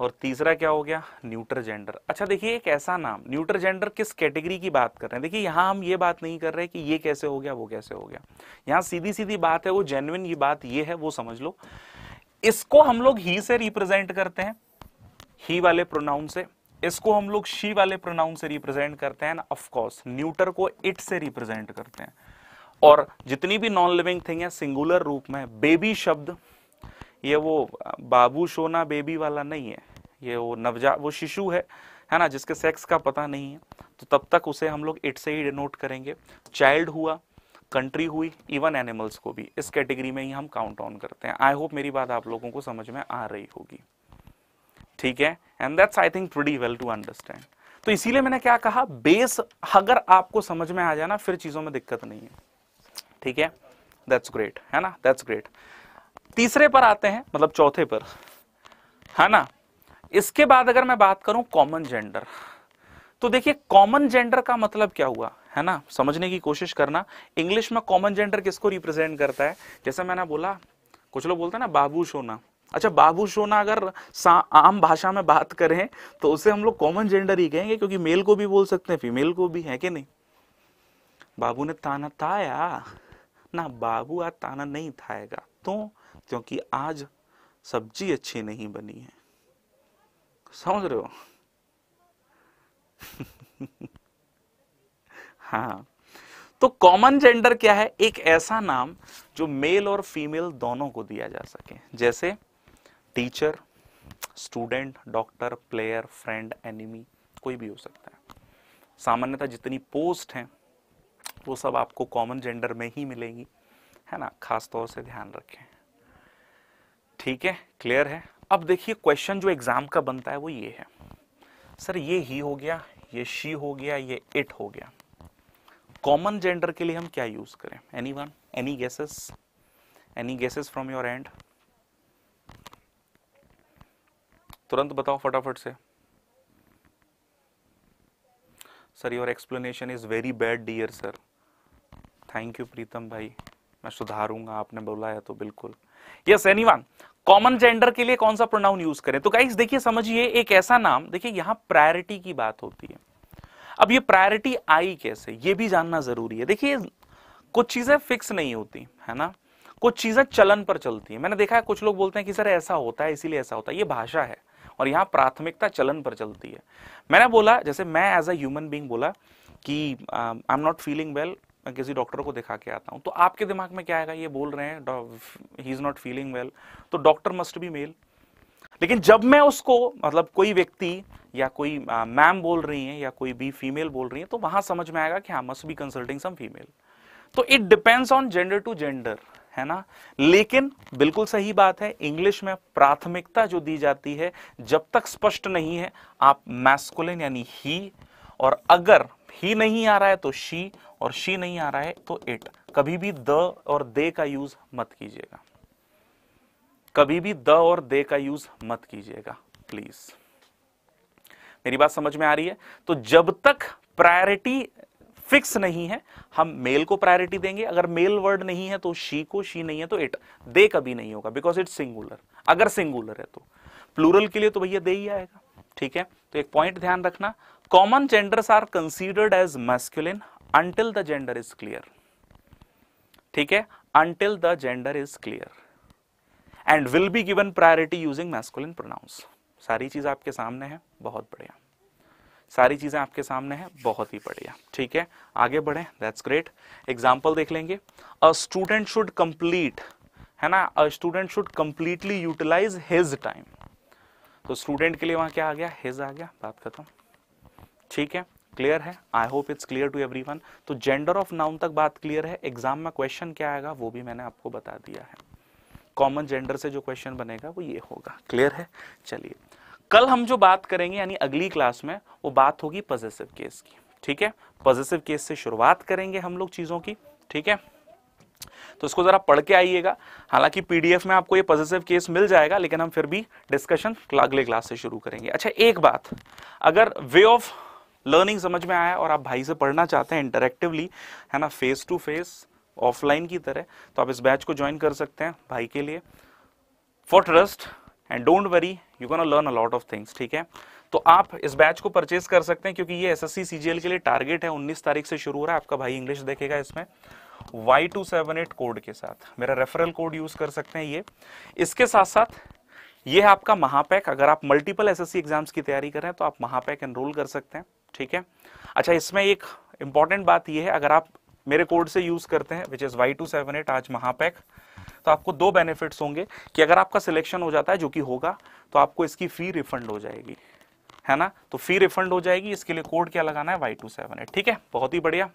और तीसरा क्या हो गया? न्यूटर जेंडर अच्छा देखिए, एक ऐसा नाम न्यूटर जेंडर किस कैटेगरी की बात कर रहे हैं? देखिए, यहाँ हम ये बात नहीं कर रहे कि ये कैसे हो गया, वो कैसे हो गया। यहाँ सीधी सीधी बात है, वो जेन्युइन ये बात ये है, वो समझ लो। इसको हम लोग ही से रिप्रेजेंट करते हैं ही वाले प्रोनाउन से। इसको हम लोग शी वाले प्रोनाउन से रिप्रेजेंट करते हैं ऑफ़ कोर्स न्यूटर को इट से रिप्रेजेंट करते हैं। और जितनी भी नॉन लिविंग थिंग है सिंगुलर रूप में बेबी शब्द, ये वो, बाबू सोना बेबी वाला नहीं है। ये वो नवजा, वो शिशु है है ना, जिसके सेक्स का पता नहीं है। तो तब तक उसे हम लोग इट से ही डिनोट करेंगे। चाइल्ड हुआ कंट्री हुई इवन एनिमल्स को भी। इस कैटेगरी में ही हम काउंट ऑन करते हैं। आई होप मेरी बात आप लोगों को समझ में आ रही होगी। ठीक है? And that's I think pretty well to understand तो इसीलिए मैंने क्या कहा बेस अगर आपको समझ में आ जाए ना, फिर चीज़ों में दिक्कत नहीं है। ठीक है? दैट्स ग्रेट है ना? दैट्स ग्रेट तीसरे पर आते हैं मतलब चौथे पर। है ना? इसके बाद अगर मैं बात करूँ कॉमन जेंडर तो देखिए कॉमन जेंडर का मतलब क्या हुआ, है ना? समझने की कोशिश करना। इंग्लिश में कॉमन जेंडर किसको रिप्रेजेंट करता है? जैसे मैंने बोला, कुछ लोग बोलते हैं ना, बाबू सोना। अच्छा बाबू सोना अगर आम भाषा में बात करें तो उसे हम लोग कॉमन जेंडर ही कहेंगे, क्योंकि मेल को भी बोल सकते हैं फीमेल को भी, है कि नहीं? बाबू ने ताना थाया ना बाबू आज ताना नहीं थाएगा तो? क्योंकि आज सब्ज़ी अच्छी नहीं बनी है। समझ रहे हो? [LAUGHS] हाँ। तो कॉमन जेंडर क्या है? एक ऐसा नाम, जो मेल और फीमेल दोनों को दिया जा सके। जैसे teacher student doctor player friend enemy कोई भी हो सकता है। सामान्यतः जितनी पोस्ट हैं, वो सब आपको कॉमन जेंडर में ही मिलेंगी, है ना? खास तौर से ध्यान रखें। ठीक है? क्लियर है? अब देखिए क्वेश्चन जो एग्ज़ाम का बनता है, वो ये है। सर, ये ही हो गया, ये शी हो गया, ये इट हो गया। कॉमन जेंडर के लिए हम क्या यूज़ करें? Any one any guesses any guesses from your end तुरंत बताओ फटाफट से। Sir your explanation is very bad dear sir thank you Pritam भाई। मैं सुधारूँगा, आपने बोला है तो बिल्कुल। यस एनीवन कॉमन जेंडर के लिए कौन सा प्रोनाउन यूज़ करें? तो गाइस देखिए, समझिए, एक ऐसा नाम, देखिए, यहाँ प्रायोरिटी की बात होती है। अब ये प्रायोरिटी आई कैसे? ये भी जानना ज़रूरी है। देखिए, कुछ चीज़ें फिक्स नहीं होती, है ना? कुछ चीज़ें चलन पर चलती है। मैंने देखा है, कुछ लोग बोलते हैं कि, सर, ऐसा होता है, इसीलिए ऐसा होता है। ये भाषा है। और यहाँ प्राथमिकता चलन पर चलती है। मैंने बोला, जैसे मैं एज अ ह्यूमन बींग बोला कि I am not feeling well मैं किसी डॉक्टर को दिखा के आता हूँ। तो आपके दिमाग में क्या आएगा? ये बोल रहे हैं he is not feeling well तो डॉक्टर मस्ट बी मेल लेकिन जब मैं उसको मतलब कोई व्यक्ति या कोई मैम बोल रही है या कोई भी फीमेल बोल रही है तो वहाँ समझ में आएगा कि हाँ must be consulting some female तो it depends on gender to gender है ना? लेकिन बिल्कुल सही बात है, इंग्लिश में प्राथमिकता जो दी जाती है, जब तक स्पष्ट नहीं है, आप मैस्कुलिन यानी ही और अगर ही नहीं आ रहा है तो शी और शी नहीं आ रहा है तो इट कभी भी द और दे का यूज़ मत कीजिएगा। कभी भी द और दे का यूज़ मत कीजिएगा प्लीज़ मेरी बात समझ में आ रही है? तो जब तक प्रायोरिटी फिक्स नहीं है, हम मेल को प्रायोरिटी देंगे। अगर मेल वर्ड नहीं है तो शी को शी नहीं है तो इट दे कभी नहीं होगा बिकॉज़ इट सिंगुलर अगर सिंगुलर है तो। प्लूरल के लिए तो भैया दे ही आएगा। ठीक है? तो एक पॉइंट ध्यान रखना। Common genders are considered as masculine until the gender is clear ठीक है? Until the gender is clear and will be given priority using masculine pronouns सारी चीज़ आपके सामने है। बहुत बढ़िया। सारी चीज़ें आपके सामने हैं, बहुत ही बढ़िया। ठीक है? आगे बढ़े दैट्स ग्रेट एग्ज़ाम्पल देख लेंगे। अ स्टूडेंट शुड कंप्लीट है ना? A student should completely utilize his time तो स्टूडेंट के लिए वहाँ क्या आ गया? हिज आ गया। बात खत्म। ठीक है? क्लियर है? I hope it's clear to every तो जेंडर ऑफ़ नाउन तक बात क्लियर है। एग्ज़ाम में क्वेश्चन क्या आएगा, वो भी मैंने आपको बता दिया है। कॉमन जेंडर से जो क्वेश्चन बनेगा, वो ये होगा। क्लियर है? चलिए। कल हम जो बात करेंगे, यानी अगली क्लास में, वो बात होगी पॉजिटिव केस की, ठीक है? पॉजिटिव केस से शुरुआत करेंगे हम लोग चीज़ों की, ठीक है? तो इसको जरा पढ़ के आइएगा। हालाँकि पीडीएफ में आपको ये पॉजिटिव केस मिल जाएगा, लेकिन हम फिर भी डिस्कशन अगले क्लास से शुरू करेंगे। अच्छा एक बात, अगर वे ऑफ़ लर्निंग समझ में आया और आप भाई से पढ़ना चाहते हैं इंटरेक्टिवली है ना फेस टू फेस ऑफलाइन की तरह तो आप इस बैच को ज्वाइन कर सकते हैं भाई के लिए। For trust and don't worry you can learn a lot of things ठीक है? तो आप इस बैच को परचेज कर सकते हैं क्योंकि ये एसएससी सीजीएल के लिए टारगेट है। 19 तारीख से शुरू हो रहा है। आपका भाई इंग्लिश देखेगा इसमें। Y two seven eight code के साथ। मेरा रेफरल कोड यूज़ कर सकते हैं ये। इसके साथ साथ ये है आपका महापैक। अगर आप मल्टीपल एसएससी एग्ज़ाम्स की तैयारी कर रहे हैं तो आप महापैक एनरोल कर सकते हैं, ठीक है? अच्छा इसमें एक इंपॉर्टेंट बात यह है। अगर आप मेरे कोड से यूज़ करते हैं which is Y two seven eight आज महापैक। तो आपको दो बेनिफिट्स होंगे कि अगर आपका सिलेक्शन हो जाता है, जो कि होगा तो आपको इसकी फ़ी रिफंड हो जाएगी। है ना? तो फ़ी रिफंड हो जाएगी, इसके लिए कोड क्या लगाना है? वाई टू सेवन एट ठीक है? बहुत ही बढ़िया।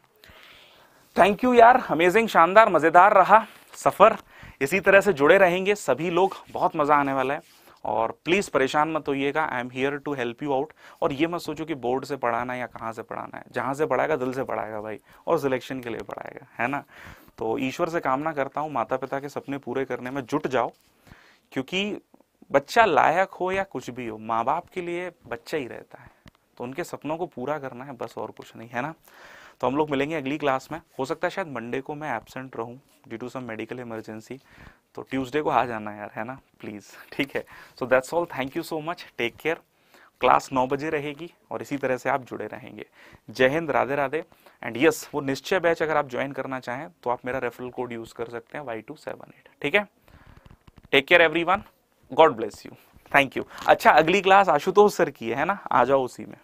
थैंक यू यार। अमेजिंग शानदार, मज़ेदार रहा। सफ़र। इसी तरह से जुड़े रहेंगे सभी लोग। बहुत मज़ा आने वाला है। और प्लीज़ परेशान मत होइएगा। I am here to help you out और ये मत सोचो कि बोर्ड से पढ़ाना है या कहाँ से पढ़ाना है। जहाँ से पढ़ाएगा, दिल से पढ़ाएगा भाई। और सिलेक्शन के लिए पढ़ाएगा। है ना? तो ईश्वर से कामना करता हूँ माता पिता के सपने पूरे करने में जुट जाओ, क्योंकि बच्चा लायक हो या कुछ भी हो माँ बाप के लिए बच्चा ही रहता है। तो उनके सपनों को पूरा करना है, बस और कुछ नहीं, है ना? तो हम लोग मिलेंगे अगली क्लास में। हो सकता है शायद मंडे को मैं एबसेंट रहूँ due to some medical emergency तो ट्यूसडे को आ जाना यार, है ना? प्लीज़ ठीक है? So that's all thank you so much take care class नौ बजे रहेगी और इसी तरह से आप जुड़े रहेंगे। जय हिंद राधे राधे एंड यस वो निश्चय बैच अगर आप ज्वाइन करना चाहें तो आप मेरा रेफरल कोड यूज़ कर सकते हैं वाई टू सेवन एट ठीक है? Take care every one God bless you thank you अच्छा अगली क्लास आशुतोष सर की है ना? आ जाओ उसी में।